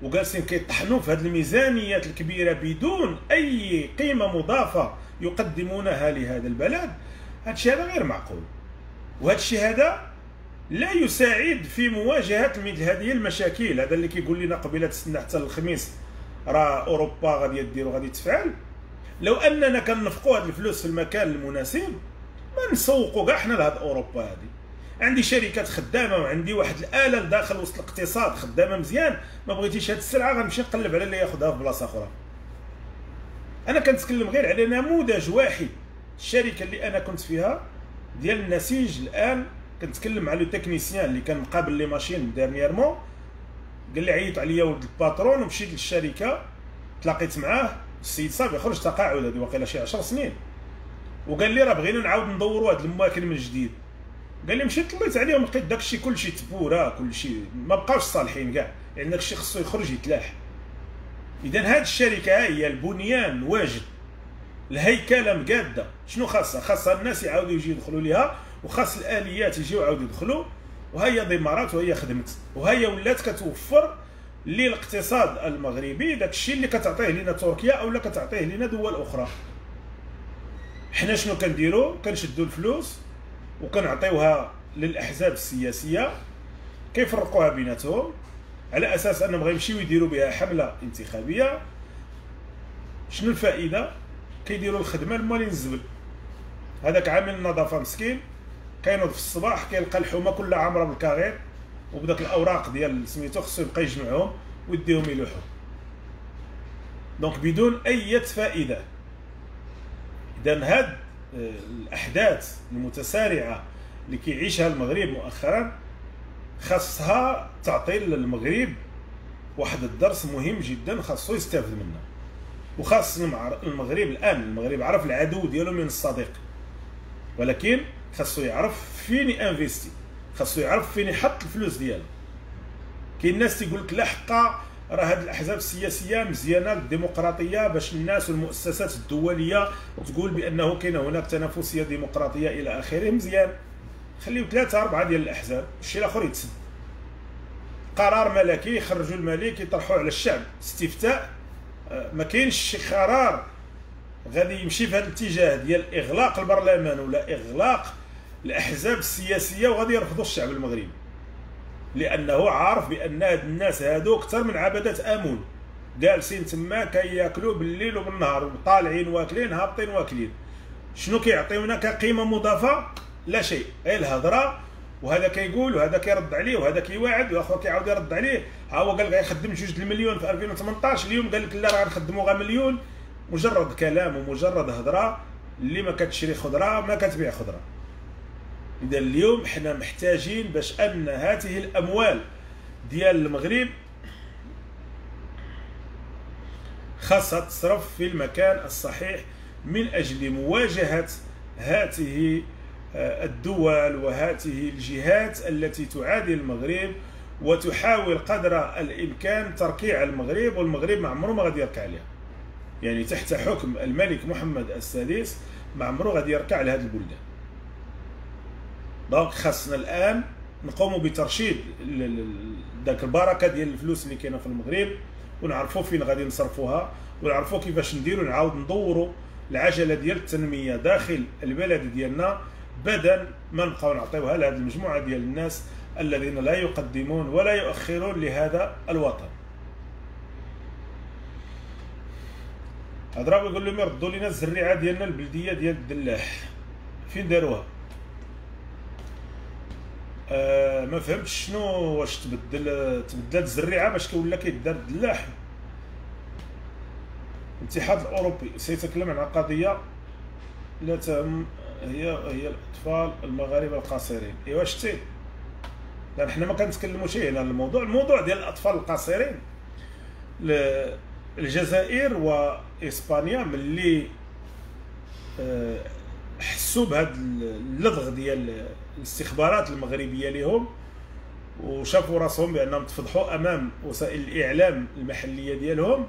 وجالسين كيطحنوا في هذه الميزانيات الكبيرة بدون أي قيمة مضافة يقدمونها لهذا البلد. هذا الشيء هذا غير معقول. وهذا الشيء هذا لا يساعد في مواجهة مثل هذه المشاكل. هذا اللي كيقول لنا قبيلة تستنى حتى الخميس راه أوروبا غادي دير وغادي تفعل. لو أننا كنفقوا هذه الفلوس في المكان المناسب ما نسوقوا كاع حنا لهاد أوروبا هذه عندي شركات خدامة وعندي واحد الآلة داخل وسط الاقتصاد خدامة مزيان. ما بغيتيش هاد السلعة غنمشي نقلب على اللي ياخذها في بلاصة أخرى. أنا كنتكلم غير على نموذج واحد. الشركة اللي أنا كنت فيها ديال النسيج الآن كنتكلم مع le technicien اللي كان مقابل les machines dernièrement قال لي عيط عليا ولد الباترون ومشيت للشركة. تلاقيت معاه السيد صافي خرج تقاعد هذه واقيلا شي 10 سنين. وقال لي راه بغينا نعاود ندوروا هذه الماكن من جديد. قال لي مشيت طليت عليهم لقيت داكشي كلشي تبورا كلشي ما بقاوش صالحين كاع. يعني داكشي خصو يخرج يتلاح. اذا هاد الشركة هي البنيان واجد الهيكلة مقادة. شنو خاصها خاصها الناس يعاودوا يجي يدخلوا ليها وخاص الآليات يجيو يعاودوا يدخلوا. وهي ضمارات وهي خدمت. وهي ولات كتوفر للاقتصاد المغربي داك الشيء اللي كتعطيه لنا تركيا أو لا كتعطيه لنا دول أخرى. حنا شنو كنديروا كنشدوا الفلوس. وكنعطيوها للأحزاب السياسية. كيفرقوها بيناتهم؟ على أساس أنهم غيمشيو يديروا بها حملة انتخابية. شنو الفائدة؟ كيديروا الخدمة لمالين الزبل. هذاك عامل النظافة مسكين كينوض في الصباح كيلقى الحومة كلها عامره بالكارير وبداك الأوراق ديال سميتو خصو يبقى يجمعهم ويديهم يلوحوا donc بدون أي فائدة. اذا هاد الأحداث المتسارعة اللي كيعيشها المغرب مؤخرا خاصها تعطي للمغرب واحد الدرس مهم جدا خاصو يستافد منه. وخاص المغرب الآن المغرب عرف العدو ديالو من الصديق. ولكن خاصو يعرف فين انفيستي خاصو يعرف فين يحط الفلوس ديالو. كاين ناس تيقول لك لا حقا راه هاد الاحزاب السياسية مزيانة الديمقراطيه باش الناس والمؤسسات الدولية تقول بأنه كاين هناك تنافسية ديمقراطية إلى آخره. مزيان. خليو ثلاثة أربعة ديال الأحزاب الشيء الآخر يتسد. قرار ملكي يخرجوا الملك يطرحوه على الشعب. استفتاء. آه، ما كاينش شي قرار غادي يمشي في هذا الاتجاه ديال إغلاق البرلمان ولا إغلاق الأحزاب السياسية وغادي يرفضوا الشعب المغربي. لأنه عارف بأن هاد الناس هادو أكثر من عبدة آمون. جالسين تما كياكلوا بالليل وبالنهار طالعين واكلين هابطين واكلين. شنو كيعطيونا؟ كقيمة مضافة؟ لا شيء. غير الهضرة وهذا كيقول وهذا كيرد عليه وهذا كيواعد واخر كيعاود يرد عليه. ها هو قال غيخدم جوج المليون في 2018 اليوم قال لك لا راه غنخدموا غير مليون. مجرد كلام ومجرد هضرة اللي ما كتشري خضرة ما كتبيع خضرة. إذا اليوم حنا محتاجين باش ان هذه الأموال ديال المغرب خاصة تصرف في المكان الصحيح من أجل مواجهة هذه آه، الدول وهذه الجهات التي تعادي المغرب وتحاول قدر الإمكان تركيع المغرب والمغرب ما عمره ما غادي يركع عليها. يعني تحت حكم الملك محمد السادس ما عمره غادي يركع لهذه البلدان. دونك خاصنا الان نقوموا بترشيد ذاك البركة ديال الفلوس اللي كاينة في المغرب ونعرفوا فين غادي نصرفوها ونعرفوا كيفاش نديروا نعاود ندوروا العجلة ديال التنمية داخل البلد ديالنا بدل ما نبقاو نعطيوها لهذه المجموعة ديال الناس الذين لا يقدمون ولا يؤخرون لهذا الوطن. هضرا يقول لهم يردوا لنا الزريعة ديالنا البلدية ديال الدلاح. فين داروها؟ آه ما فهمتش شنو واش تبدل تبدلات الزريعة باش كيولى كيدار الدلاح الاتحاد الأوروبي سيتكلم عن قضية لا تهم هي هي الأطفال المغاربة القاصرين. إيوا شتي؟ لأن حنا ما كنتكلموش هنا الموضوع. الموضوع ديال الأطفال القاصرين. الجزائر وإسبانيا ملي آه، حسوا بهذا اللدغ ديال الاستخبارات المغربية لهم وشافوا راسهم بأنهم تفضحوا أمام وسائل الإعلام المحلية ديالهم.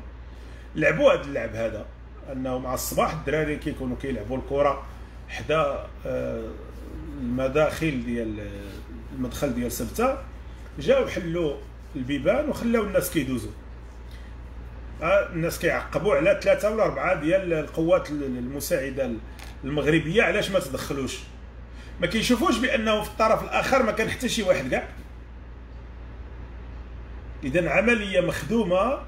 لعبوا هذا اللعب هذا أنه مع الصباح الدراري كيكونوا كيلعبوا الكرة حدا آه، المداخل ديال المدخل ديال سبتة. جاو حلوا البيبان وخلاو الناس كيدوزوا. آه، الناس كيعقبوا على ثلاثة ولا أربعة ديال القوات المساعدة المغربية علاش ما تدخلوش؟ ما كيشوفوش بأنه في الطرف الآخر ما كان حتى شي واحد كاع؟ اذا عملية مخدومة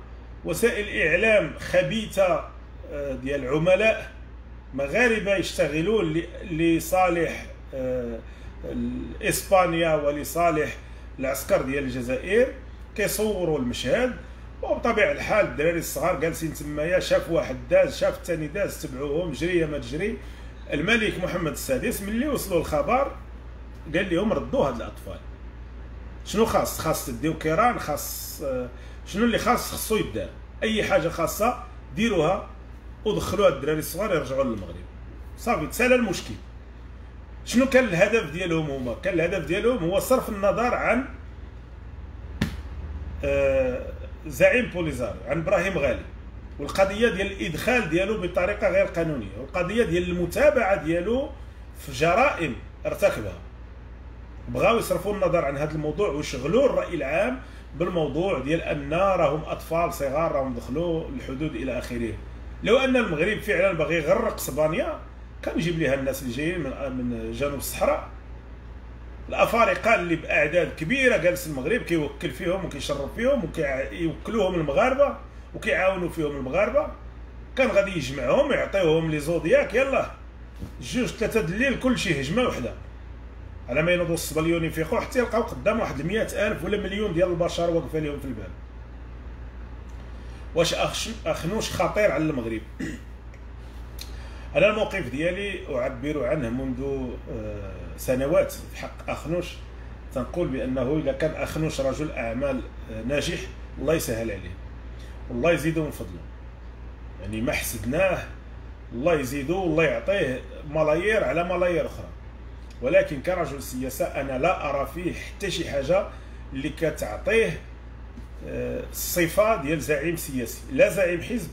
وسائل إعلام خبيثة آه، ديال عملاء مغاربة يشتغلون لصالح آه، اسبانيا ولصالح العسكر ديال الجزائر. كيصوروا المشهد وبطبيعة الحال الدراري الصغار جالسين تمايا شاف واحد داز شاف الثاني داز تبعوهم جري ما تجري. الملك محمد السادس ملي وصلوا الخبر قال لهم ردوا هاد الأطفال. شنو خاص؟ خاص تديو كيران خاص آه، شنو اللي خاص؟ خصو يدار. أي حاجة خاصة ديروها ودخلوها الدراري الصغار يرجعوا للمغرب. صافي تسالى المشكل. شنو كان الهدف ديالهم هما؟ كان الهدف ديالهم هو صرف النظر عن آه، زعيم بوليزار عن إبراهيم غالي. والقضية ديال الإدخال ديالو بطريقة غير قانونية والقضية ديال المتابعة ديالو في جرائم ارتكبها. بغاو يصرفوا النظر عن هذا الموضوع ويشغلوا الرأي العام بالموضوع ديال أن راهم أطفال صغار راهم دخلوا الحدود إلى آخره. لو أن المغرب فعلا باغي يغرق أسبانيا كان يجيب لها الناس اللي جايين من من جنوب الصحراء. الأفارقة اللي بأعداد كبيرة جالس المغرب كيوكل فيهم وكيشرب فيهم وكيوكلوهم المغاربة. وكيعاونوا فيهم المغاربة. كان غادي يجمعهم يعطيوهم لي زودياك يلا. جوج ثلاثة الليل كل شيء هجمة وحدة. على ما ينوضوا الصبليون يفيقوا حتى يلقاو قدام واحد المئة ألف ولا مليون ديال البشر واقفه لهم في الباب واش أخنوش خطير على المغرب. أنا الموقف ديالي أعبر عنه منذ آه، سنوات. في حق أخنوش تنقول بأنه إذا كان أخنوش رجل أعمال آه، ناجح الله يسهل عليه. والله يزيدو من فضله. يعني ما حسدناه الله يزيدو والله يعطيه ملايير على ملايير أخرى. ولكن كرجل سياسة أنا لا أرى فيه حتى شي حاجة اللي كتعطيه الصفه ديال زعيم سياسي. لا زعيم حزب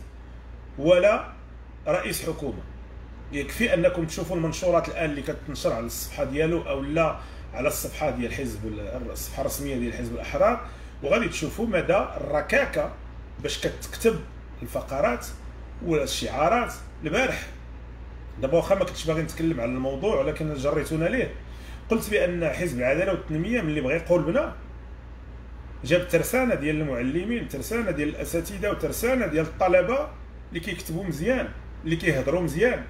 ولا رئيس حكومة. يكفي أنكم تشوفوا المنشورات الآن اللي كتنشر على الصفحة ديالو أو لا على الصفحة ديال حزب الصفحة الرسمية ديال حزب الأحرار. وغادي تشوفوا مدى الركاكة باش كتكتب الفقرات ولا الشعارات البارح. دابا واخا ما كنتش باغي نتكلم على الموضوع ولكن جريتونا ليه. قلت بأن حزب العدالة والتنمية ملي بغى يقول بنا. جاب ترسانة ديال المعلمين ترسانة ديال الأساتذة وترسانة ديال الطلبة اللي كيكتبوا مزيان اللي كيهضروا مزيان.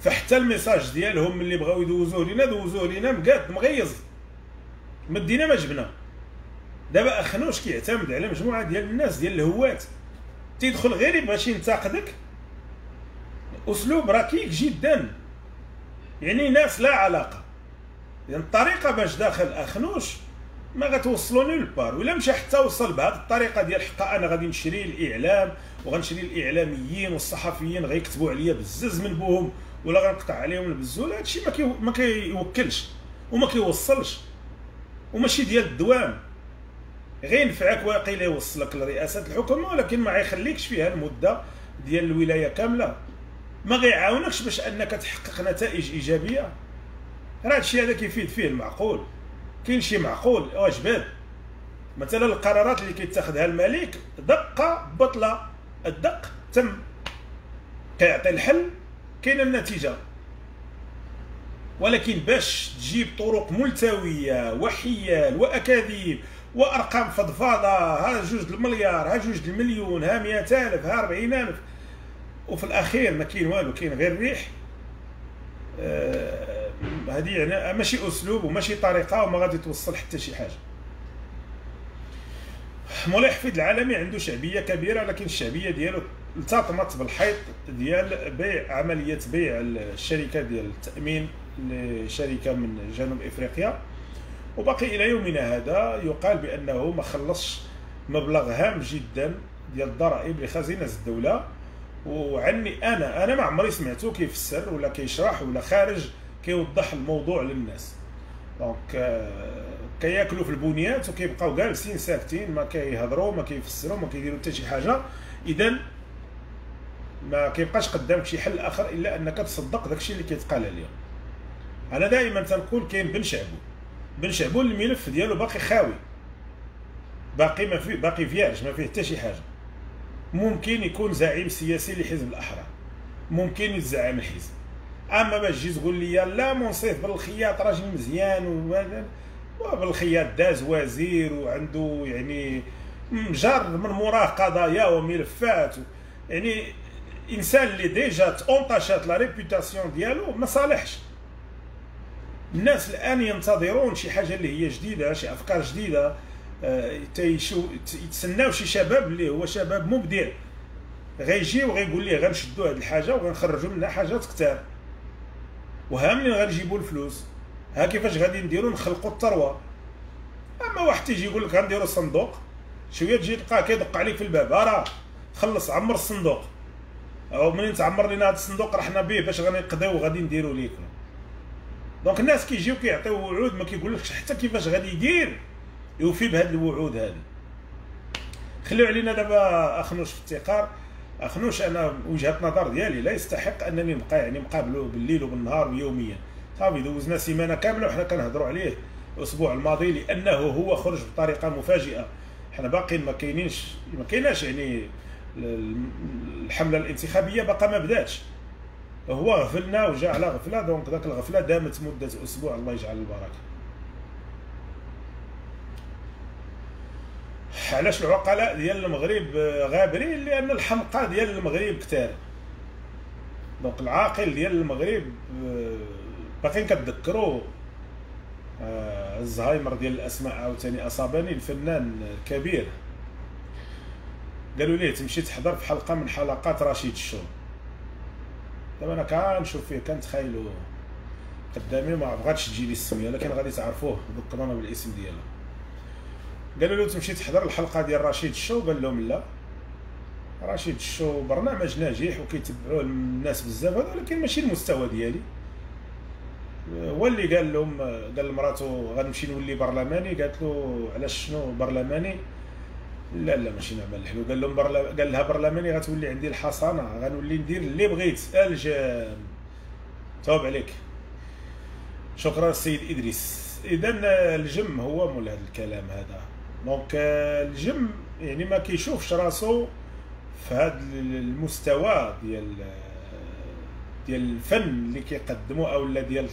فحتى الميساج ديالهم اللي بغاو يدوزوه لينا دوزوه لينا مقاد مغيظ. مدينا ما جبنا. دابا اخنوش كيعتمد على مجموعة ديال الناس ديال الهوات. تيدخل غير باش ينتقدك. أسلوب ركيك جدا. يعني ناس لا علاقة. يعني الطريقة باش داخل اخنوش ما غتوصلوني للبار ولا مشى حتى وصل بهذه الطريقة ديال حقا أنا غادي نشري الإعلام وغنشري الإعلاميين والصحفيين غيكتبوا عليا بزز من بوهم ولا غنقطع عليهم البزول هادشي ما كيوكلش وما كيوصلش. وماشي ديال الدوام. غير ينفعك واقيلا يوصلك لرئاسة الحكومة ولكن ما غيخليكش فيها المدة ديال الولاية كاملة. ما غيعاونكش باش أنك تحقق نتائج إيجابية. راه هادشي هذا كيفيد فيه المعقول. كاين شي معقول؟ واجبات مثلا القرارات اللي كيتخذها الملك دقة بطلة. الدق تم. كيعطي الحل كاينة النتيجة. ولكن باش تجيب طرق ملتوية وحيال وأكاذيب وأرقام فضفاضة ها جوج المليار ها جوج المليون ها 100000 ها 40000 وفي الأخير ما كاين والو كاين غير الريح. آه هذه يعني ماشي أسلوب وماشي طريقة وما غادي توصل حتى شي حاجة. مولاي حفيد العالمي عنده شعبية كبيرة لكن الشعبية ديالو التطمت بالحيط ديال بيع عملية بيع الشركة ديال التأمين لشركة من جنوب إفريقيا. وباقي إلى يومنا هذا يقال بأنه ما خلصش مبلغ هام جدا ديال الضرائب لخزينة الدولة. وعني أنا أنا ما عمري سمعته كيفسر ولا كيشرح ولا خارج كيوضح الموضوع للناس. donc كياكلوا في البنيات وكيبقاو جالسين ساكتين ما كيهضروا ما كيفسروا ما كيديروا حتى شي حاجة. اذا ما كيبقاش قدامك شي حل آخر إلا أنك تصدق داكشي اللي كيتقال عليه أنا دائما تنقول كاين بن شعبو. بن شعبو الملف ديالو باقي خاوي. باقي ما في باقي vierge ما فيه حتى شي حاجة. ممكن يكون زعيم سياسي لحزب الأحرار. ممكن يتزعم الحزب. أما باش تجي تقول لي لا منصف بالخياط راجل مزيان وهذا. بالخياط داز وزير وعنده يعني جار من موراه قضايا وملفات يعني إنسان اللي déjà تونطاشات la réputation ديالو ما صالحش. الناس الآن ينتظرون شي حاجة اللي هي جديدة شي أفكار جديدة آه، يتسناو شي شباب اللي هو شباب مبدع. غيجي وغيقول ليه غنشدوا هذه الحاجة وغنخرجوا منها حاجات كثار وها منين غنجيبوا الفلوس. ها كيفاش غادي نديروا نخلقوا الثروة. أما واحد تيجي يقول لك غنديروا صندوق شوية تجي تلقاه كيدق عليك في الباب. راه خلص عمر الصندوق. أو منين تعمر لنا هذا الصندوق؟ رحنا به باش غنقضيو وغادي نديروا ليكم. donc الناس كيجيو كيعطيو وعود ما كيقولكش حتى كيفاش غادي يدير. يوفي بهاد الوعود هذه خليو علينا دابا أخنوش في التقار أخنوش أنا وجهة نظر ديالي لا يستحق أنني نبقى يعني نقابلو بالليل وبالنهار ويوميا صافي دوزنا سيمانة كاملة وحنا كنهضروا عليه الأسبوع الماضي لأنه هو خرج بطريقة مفاجئة. حنا باقيين ما كاينينش ما كايناش يعني الحملة الانتخابية باقا ما بداتش. هو غفلنا وجا على غفلة دونك ذاك الغفلة دامت مدة أسبوع الله يجعل البركة. علاش العقلاء ديال المغرب غابرين؟ لأن الحمقى ديال المغرب كثار donc العاقل ديال المغرب باقيين كتذكروا آه، الزهايمر ديال الأسماء عاوتاني أصابني الفنان كبير. قالوا ليه تمشي تحضر في حلقة من حلقات رشيد الشو. دابا أنا كنشوف فيه كنتخيلو قدامي ما بغاتش تجي لي السمية لكن غادي تعرفوه ذكرونا بالاسم ديالو. قالوا له تمشي تحضر الحلقة ديال رشيد الشو قال لهم لا. رشيد الشو برنامج ناجح وكيتبعوه الناس بزاف هذا ولكن ماشي المستوى ديالي. هو اللي قال لهم قال لمراتو غنمشي نولي برلماني قالت له علاش شنو برلماني؟ لا لا ماشي نعمل الحلو قال لهم برلا قال لها برلماني غتولي عندي الحصانة غنولي ندير اللي بغيت. الجام تواب عليك. شكرا السيد إدريس. اذا الجم هو مول هذا الكلام هذا. donc الجم يعني ما كيشوفش راسو في هذا المستوى ديال ديال الفن اللي كيقدموا أو ديال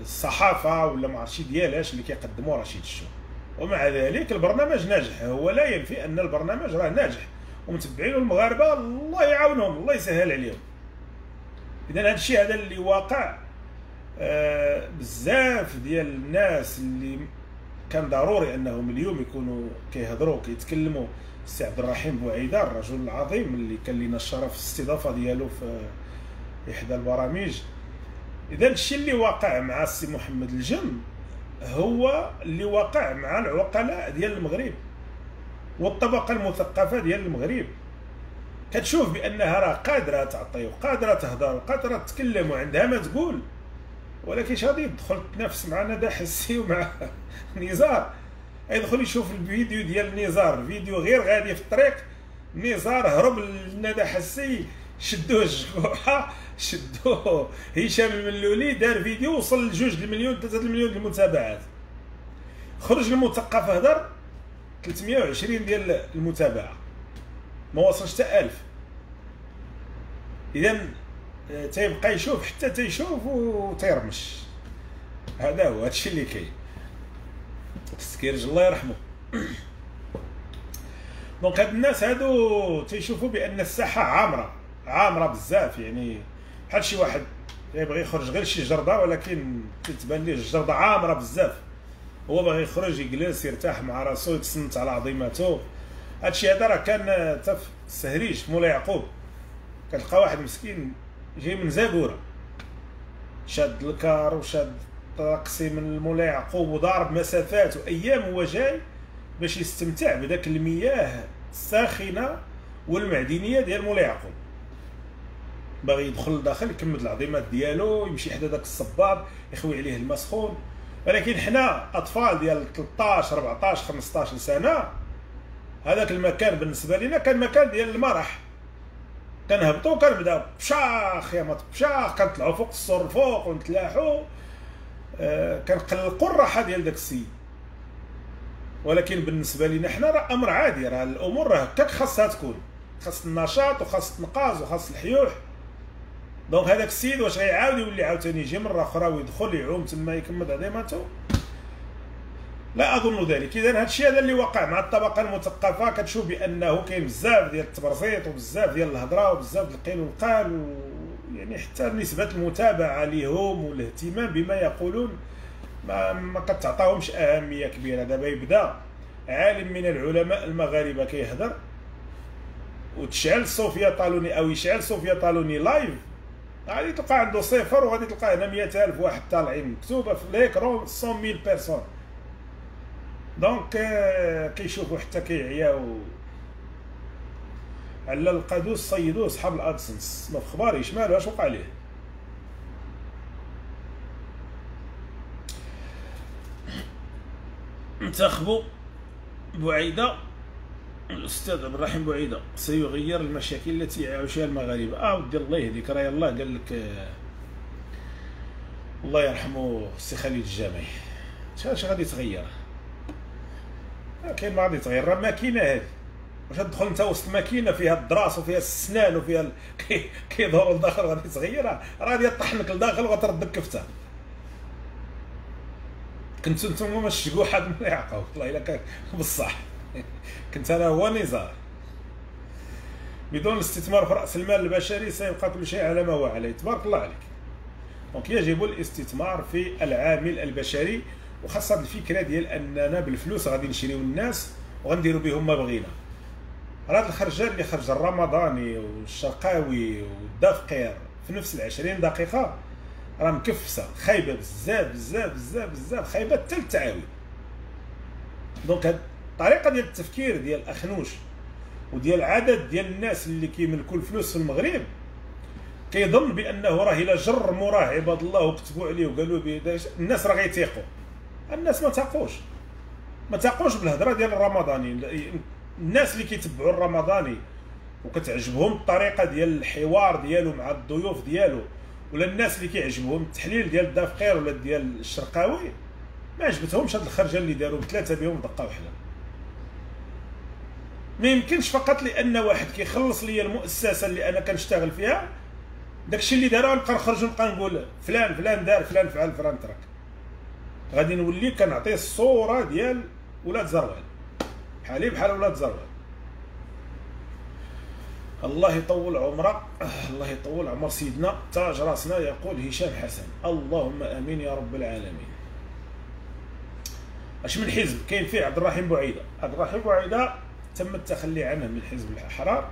الصحافة ولا ما عرفتش ديالاش اللي كيقدموا رشيد الشو. ومع ذلك البرنامج ناجح. هو لا ينفي أن البرنامج راه ناجح. ومتبعين المغاربة الله يعاونهم الله يسهل عليهم. اذا هذا الشيء هذا اللي واقع آه بزاف ديال الناس اللي كان ضروري أنهم اليوم يكونوا كيهضروا كيتكلموا. السي عبد الرحيم بوعيدة الرجل العظيم اللي كان لنا الشرف الاستضافة ديالو في إحدى البرامج. اذا الشيء اللي واقع مع السي محمد الجن هو اللي واقع مع العقلاء ديال المغرب والطبقة المثقفة ديال المغرب. كتشوف بأنها راه قادرة تعطي وقادره تهضر وقادره تتكلم وعندها ما تقول. ولكن شادي يدخل تنافس مع ندى حسي ومع نزار. يدخل يشوف الفيديو ديال نزار فيديو غير غادي في الطريق. نزار هرب لندى حسي شدوه الجكوحه شدوه. هشام الملولي دار فيديو وصل لجوج المليون ثلاثة المليون المتابعات. خرج المثقف هدر 320 ديال المتابعة. ما وصلش حتى 1000 اذا آه، تيبقى يشوف حتى تيشوف وتيرمش هذا هو هادشي اللي كاين. السكيرج الله يرحمه. donc هاد الناس هادو تيشوفوا بأن الساحة عامرة عامرة بزاف يعني. بحال شي واحد يبغي يخرج غير شي جردة ولكن كتبان ليه الجردة عامرة بزاف. هو باغي يخرج يجلس يرتاح مع راسو يتصنت على عظيمته هادشي هذا راه كان حتى في السهريج في مولاي يعقوب. كتلقى واحد مسكين جاي من زاكوره شاد الكار وشاد طاقسي من مولاي يعقوب وضارب مسافات وأيام هو جاي باش يستمتع بداك المياه الساخنة والمعدنية ديال مولاي يعقوب. باغي يدخل لداخل يكمل العظيمات ديالو يمشي حدا داك الصباب يخوي عليه الماء سخون ولكن حنا أطفال ديال 13 14 15 سنة هذاك المكان بالنسبة لنا كان مكان ديال المرح. كنهبطوا كنبداو بشاخ يا مات بشاخ كنطلعوا فوق السور الفوق ونتلاحوا آه كنقلقوا الراحة ديال داك السيد. ولكن بالنسبة لنا حنا راه أمر عادي راه الأمور راه هكاك خاصها تكون. خاص النشاط وخاص التنقاز وخاص الحيوح. دونك هذاك السيد واش غيعاود يولي عاوتاني يجي مرة أخرى ويدخل يعوم تما يكمل عظيمته لا أظن ذلك. اذا هذا الشيء هذا اللي وقع مع الطبقة المثقفة كتشوف بأنه كاين بزاف ديال التبرزيط وبزاف ديال الهضرة وبزاف ديال القيل والقال يعني حتى نسبة المتابعة لهم والاهتمام بما يقولون ما ما كتعطاهمش أهمية كبيرة. دابا يبدأ عالم من العلماء المغاربة كيهضر. وتشعل صوفيا طالوني أو يشعل صوفيا طالوني live غادي تلقى عنده صفر وغادي تلقى هنا 100000 واحد طالعين مكتوبة في l'écran 100000 personnes. donc كيشوفوا حتى كيعياو. على القادوس صيدوه صحاب ال AdSense ما في خباريش مالو اش وقع ليه؟ انتخبوا بوعيدة. الأستاذ عبد الرحيم بوعيدة سيغير المشاكل التي يعيشها المغاربة. آه ودي الله يهديك. راه يلاه قال لك آه، الله يرحمه السي خالد الجامعي. اش غادي تغير كاين ما غادي يتغير. راه ماكينة هذه. واش تدخل أنت وسط ماكينة فيها الدراس وفيها السنان وفيها ال... كيدوروا لداخل غادي تغيرها راه غادي طحنك لداخل وغتردك كفتة. كنتو نتوما الشقوحه من يعقوب والله إلا كان بصح. كنت أنا هو نزار. بدون الاستثمار في رأس المال البشري سيبقى كل شيء على ما هو عليه. تبارك الله عليك. دونك يجب الاستثمار في العامل البشري وخاصة الفكرة ديال أننا بالفلوس غادي نشريو الناس وغنديروا بهم ما بغينا راه هاد الخرجة اللي خرج الرمضاني والشرقاوي والدافقير في نفس العشرين دقيقة راه مكفسة خايبة بزاف بزاف بزاف بزاف خايبة حتى التعاوي دونك هاد الطريقة ديال التفكير ديال أخنوش وديال عدد ديال الناس اللي كيملكوا الفلوس في المغرب كيظن بأنه راه الا جر موراه عباد الله وكتبوا عليه وقالوا به الناس راه غيتيقوا. الناس ما تاقوش. ما تاقوش بالهضرة ديال الرمضاني. الناس اللي كيتبعوا الرمضاني وكتعجبهم الطريقة ديال الحوار ديالو مع الضيوف ديالو ولا الناس اللي كيعجبهم التحليل ديال الدافقير ولا ديال الشرقاوي ما عجبتهمش هاد الخرجة اللي داروا بثلاثة بهم دقه واحدة ما يمكنش فقط لأن واحد كيخلص لي المؤسسة اللي أنا كنشتغل فيها. داكشي اللي داروا نبقى نخرج ونبقى نقول فلان فلان دار فلان فعل فلان ترك. غادي نولي كنعطي الصورة ديال ولاد زروال. بحالي بحال ولاد زروال. الله يطول عمره الله يطول عمر سيدنا. تاج راسنا يقول هشام حسن اللهم آمين يا رب العالمين. أش من حزب؟ كاين فيه عبد الرحيم بوعيدة. عبد الرحيم بوعيدة تم التخلي عنه من حزب الأحرار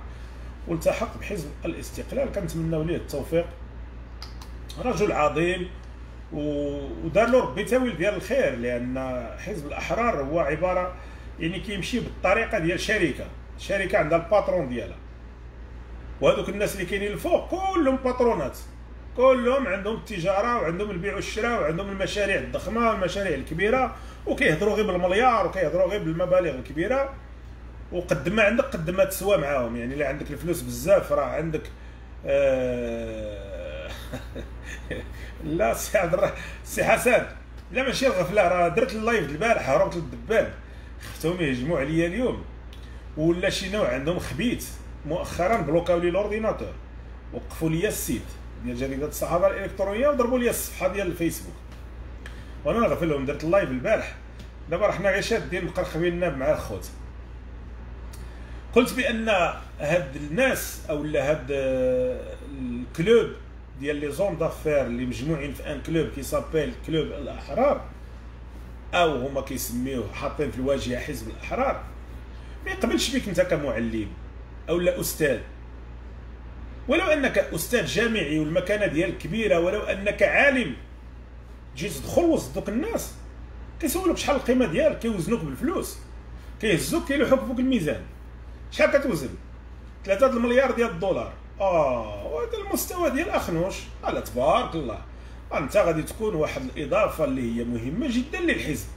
والتحق بحزب الاستقلال. كنتمناو ليه التوفيق. رجل عظيم ودار له ربي تاويل ديال الخير لأن حزب الأحرار هو عبارة يعني كيمشي بالطريقة ديال شركة. شركة عندها الباترون ديالها. وهذوك الناس اللي كاينين الفوق كلهم باترونات. كلهم عندهم التجارة وعندهم البيع والشراء وعندهم المشاريع الضخمة والمشاريع الكبيرة وكيهضروا غير بالمليار وكيهضروا غير بالمبالغ الكبيرة. وقد ما عندك قد ما تسوى معاهم يعني إلا عندك الفلوس بزاف راه عندك آه لا سي عبد سي حسن لا ماشي الغفلة راه درت ال live البارح هربت للدبان خفتهم يهجموا عليا اليوم ولا شي نوع عندهم خبيث مؤخرا بلوكاو لي l'ordinateur وقفوا لي ال site ديال جريدة الصحافة الإلكترونية وضربوا لي الصفحة ديال الفيسبوك. وأنا نغفل لهم درت ال live البارح. دابا حنا غير شادين مقرقبين مع الخوت. قلت بأن هاد الناس أو هاد ال club ديال les hommes d'affaires اللي مجموعين في un club qui s'appelle club الأحرار أو هما كيسميوه حاطين في الواجهة حزب الأحرار ما يقبلش بك أنت كمعلم أو لا أستاذ. ولو أنك أستاذ جامعي والمكانة ديالك كبيرة ولو أنك عالم جيت تدخل وسط دوك الناس كيسولوك شحال القيمة ديالك كيوزنوك بالفلوس كيهزوك كيلوحوك فوق الميزان. شحال كتوزن 3 المليار ديال الدولار. آه وهذا المستوى ديال أخنوش على تبارك الله. أنت غادي تكون واحد الإضافة اللي هي مهمة جدا للحزب.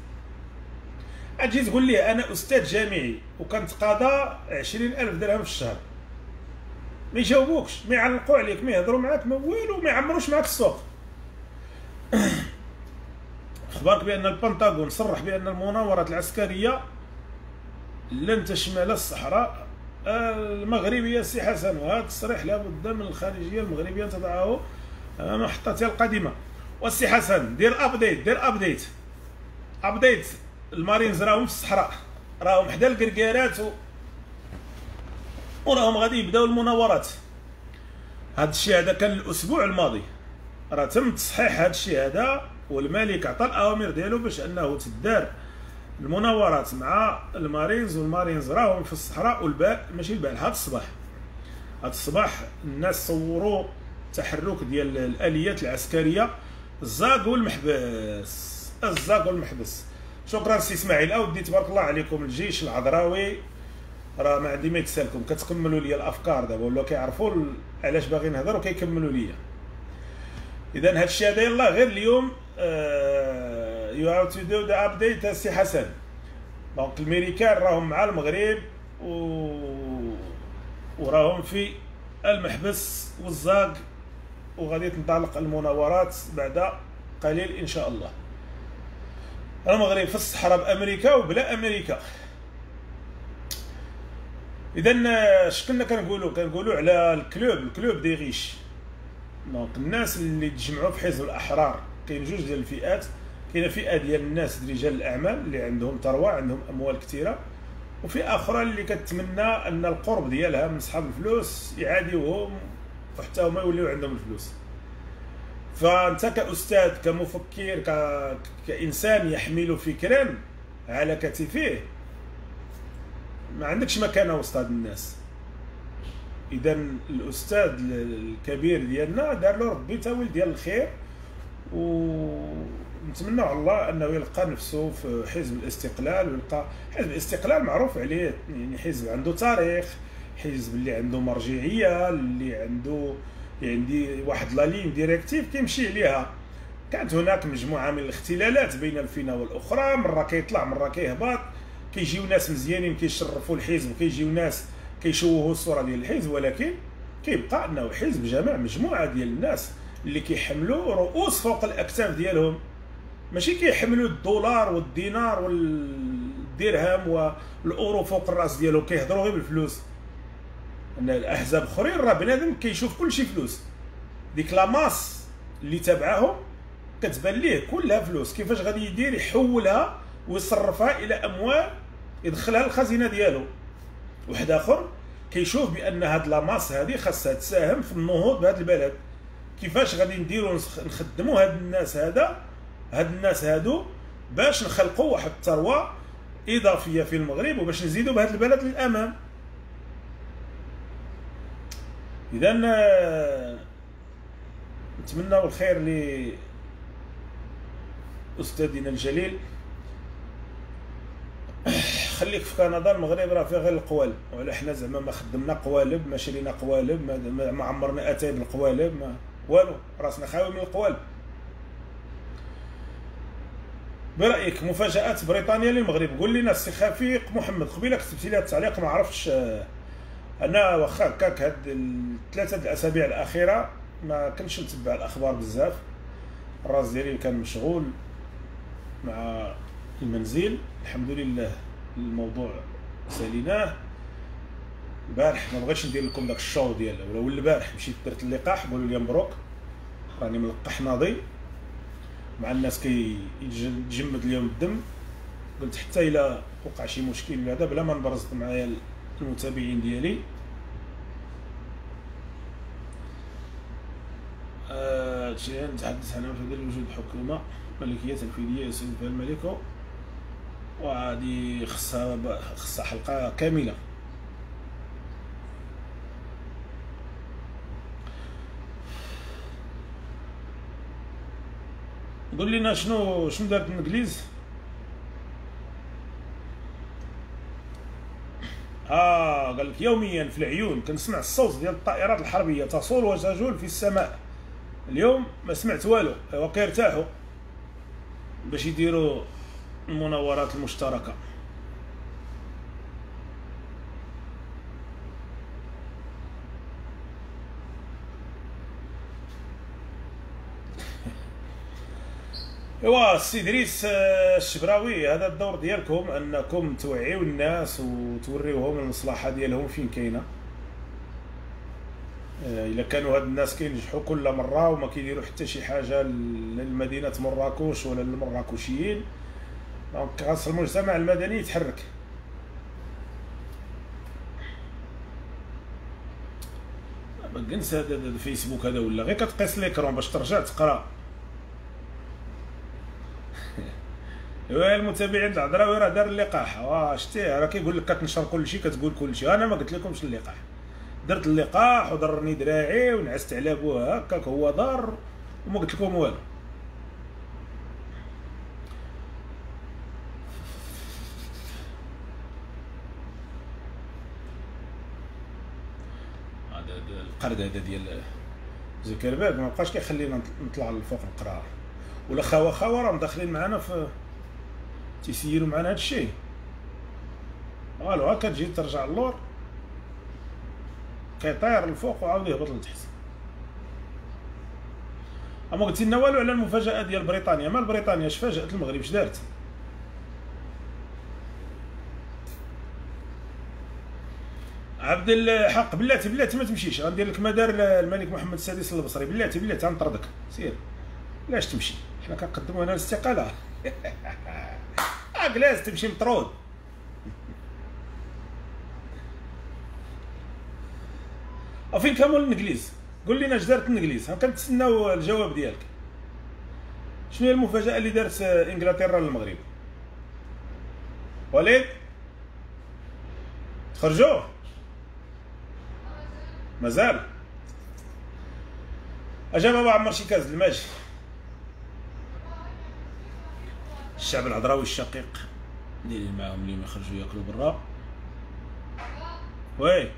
أجي تقول لي أنا أستاذ جامعي وكنتقاضى 20000 درهم في الشهر. ما يجاوبوكش ما يعلقوا عليك ما يهضروا معاك ما والو ما يعمروش معاك السوق أخبارك بأن البنتاغون صرح بأن المناورات العسكرية لن تشمل الصحراء. المغربية سي حسن وهذا التصريح لابد من الخارجية المغربية أن تضعه امام محطتها القادمه والسي حسن دير update دير update update المارينز راهم في الصحراء. راهم حدا الكركيرات و... وراهم غادي يبداو المناورات. هذا الشيء هذا كان الأسبوع الماضي. راه تم تصحيح هذا الشيء هذا والملك عطى الأوامر ديالو باش أنه تدار. المناورات مع المارينز والمارينز راهم في الصحراء والباء ماشي الباء هذا الصباح. هذا الصباح الناس صوروا تحرك ديال الآليات العسكرية. الزاق والمحبس. الزاق والمحبس. شكرا سي إسماعيل. أودي تبارك الله عليكم الجيش العذراوي. راه ما عندي ما يتسالكم. كتكملوا لي الأفكار دابا ولاو كيعرفوا علاش باغي نهضر وكيكملوا لي اذا هذا الشيء هذا يلاه غير اليوم. you have to do the update سي حسن. donc الميريكان راهم مع المغرب و وراهم في المحبس والزاق وغادي تنطلق المناورات بعد قليل إن شاء الله. المغرب في الصحراء بأمريكا وبلا أمريكا. اذا اش كنا كنقولوا كنقولوا على ال club ال club des riches. دونك الناس اللي تجمعوا في حزب الأحرار كاين جوج ديال الفئات. كاينة فئة ديال الناس رجال الأعمال اللي عندهم ثروة عندهم أموال كثيرة وفئة أخرى اللي كتمنى أن القرب ديالها من صحاب الفلوس يعاديوهم وحتى هما يوليو عندهم الفلوس. فأنت كأستاذ كمفكر ك... كإنسان يحمل فكرا على كتفيه ما عندكش مكانة وسط هاد الناس. اذا الأستاذ الكبير ديالنا دار له ربي تاويل ديال الخير ونتمنى على الله أنه يلقى نفسه في حزب الاستقلال ويلقى حزب الاستقلال معروف عليه يعني حزب عنده تاريخ حزب اللي عنده مرجعية اللي عنده عندي واحد la ligne directive كيمشي عليها. كانت هناك مجموعة من الاختلالات بين الفينة والأخرى مرة كيطلع مرة كيهبط. كيجيو ناس مزيانين كيشرفوا الحزب كيجيو ناس كيشوهوا الصورة ديال الحزب ولكن كيبقى أنه حزب جمع مجموعة ديال الناس اللي كيحملوا رؤوس فوق الأكتاف ديالهم. ماشي كيحملوا الدولار والدينار والدرهم والأورو فوق الرأس ديالو كيهضروا غير بالفلوس. أن الأحزاب اخرين راه بنادم كيشوف كل شيء فلوس. ديك لا ماس اللي تابعاهم كتبان ليه كلها فلوس. كيفاش غادي يدير يحولها ويصرفها إلى أموال يدخلها للخزينة ديالو. واحد آخر كيشوف بأن هاد لا ماس هادي خاصها تساهم في النهوض بهذا البلد. كيفاش غادي نديرو نخدموا هاد الناس هذا هاد الناس هادو باش نخلقوا واحد الثروة إضافية في المغرب وباش نزيدوا بهذا البلد للأمام. اذا نتمنى الخير ل أستاذنا الجليل. خليك في كندا المغرب راه فيه غير القوالب. ولا حنا زعما ما خدمنا قوالب ما شرينا قوالب ما, ما عمرنا أتاي بالقوالب ما والو راسنا خاوي من القوالب. برأيك مفاجآت بريطانيا للمغرب؟ قول لنا السي خفيق محمد قبيلة كتبت لي التعليق ما عرفتش أنا واخا هكاك هاد الثلاثة الأسابيع الأخيرة ما كنتش نتبع الأخبار بزاف. الراس ديالي كان مشغول مع المنزل. الحمد لله الموضوع ساليناه. البارح ما بغيتش ندير لكم داك الشو ديال ولا البارح مشيت درت اللقاح قولوا لي مبروك. راني ملقح ناضي. مع الناس كيتجمد اليوم الدم. قلت حتى إلا وقع شي مشكل هذا بلا ما نبرز معايا المتابعين ديالي. هادشي آه نتحدث عن وجود حكومه ملكية تنفيذية يسند فيها الملك وهذه خصها خصها حلقة كاملة. قول لنا شنو شنو دارت الانجليز آه قال لك يوميا في العيون كنسمع الصوت ديال الطائرات الحربية تصول وتجول في السماء. اليوم ما سمعت والو وكيرتاحوا باش يديروا المناورات المشتركة. ايوا السي ادريس آه، الشبراوي هذا الدور ديالكم أنكم توعيو الناس وتوريوهم المصلحة ديالهم فين كاينة. آه، إلا كانوا هاد الناس كينجحوا كل مرة وما كيديروا حتى شي حاجة لمدينة مراكش ولا للمراكشيين. donc خاص المجتمع المدني يتحرك. كنسى هذا الفيسبوك هذا ولا غير كتقيس l'écran باش ترجع تقرا. المتابعين العذراوي راه دار اللقاح. واه شتيه راه كيقول لك كتنشر كل شيء كتقول كل شيء أنا ما قلت لكمش اللقاح. درت اللقاح وضرني دراعي ونعست على بوه هكاك هو ضار وما قلت لكم والو. القرد هذا ديال زكربيرغ ما بقاش كيخلينا نطلع لفوق نقرا ولا خاوة خاوة راهم داخلين معنا في تيسيروا معنا هذا الشيء. والو هكا تجي ترجع اللور كيطير الفوق وعاود يهبط لتحت. أما قلت لنا والو على المفاجاه ديال بريطانيا. مال بريطانيا؟ اش فاجات المغرب؟ اش دارت؟ عبد الحق بلاتي بلاتي ما تمشيش. غندير لك مدار الملك محمد السادس البصري. بلاتي بلاتي غنطردك سير. علاش تمشي؟ حنا كنقدموا هنا الاستقالة. اكلاس تمشي مطرود. وفين كامل الإنجليز. قول لنا اش دارت الإنجليز؟ كنتسناو الجواب ديالك. شنو هي المفاجأة اللي دارت إنجلترا للمغرب؟ وليد؟ خرجوا مازال. أجا بابا عمر شي كاز الماجي الشعب العذراوي الشقيق. ديري معاهم اللي ما يخرجوا يأكلوا برا. وي.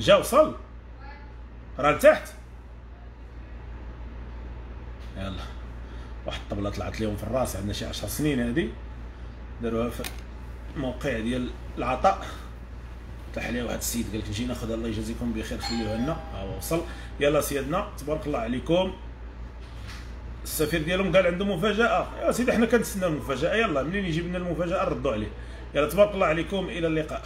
جا وصل. راه لتحت. يلا. واحد الطبلة طلعت لهم في الراس عندنا شي 10 سنين هادي. داروها في الموقع ديال العطاء. طلع عليها واحد السيد قال لك نجي ناخذ الله يجازيكم بخير خليوها لنا. ها هو وصل. يلا سيدنا تبارك الله عليكم. السفير ديالهم قال عنده مفاجأة. يا سيدي حنا كنتسناو المفاجأة. يلا منين يجيب لنا المفاجأة؟ نردوا عليه. يلا تبارك الله عليكم. إلى اللقاء.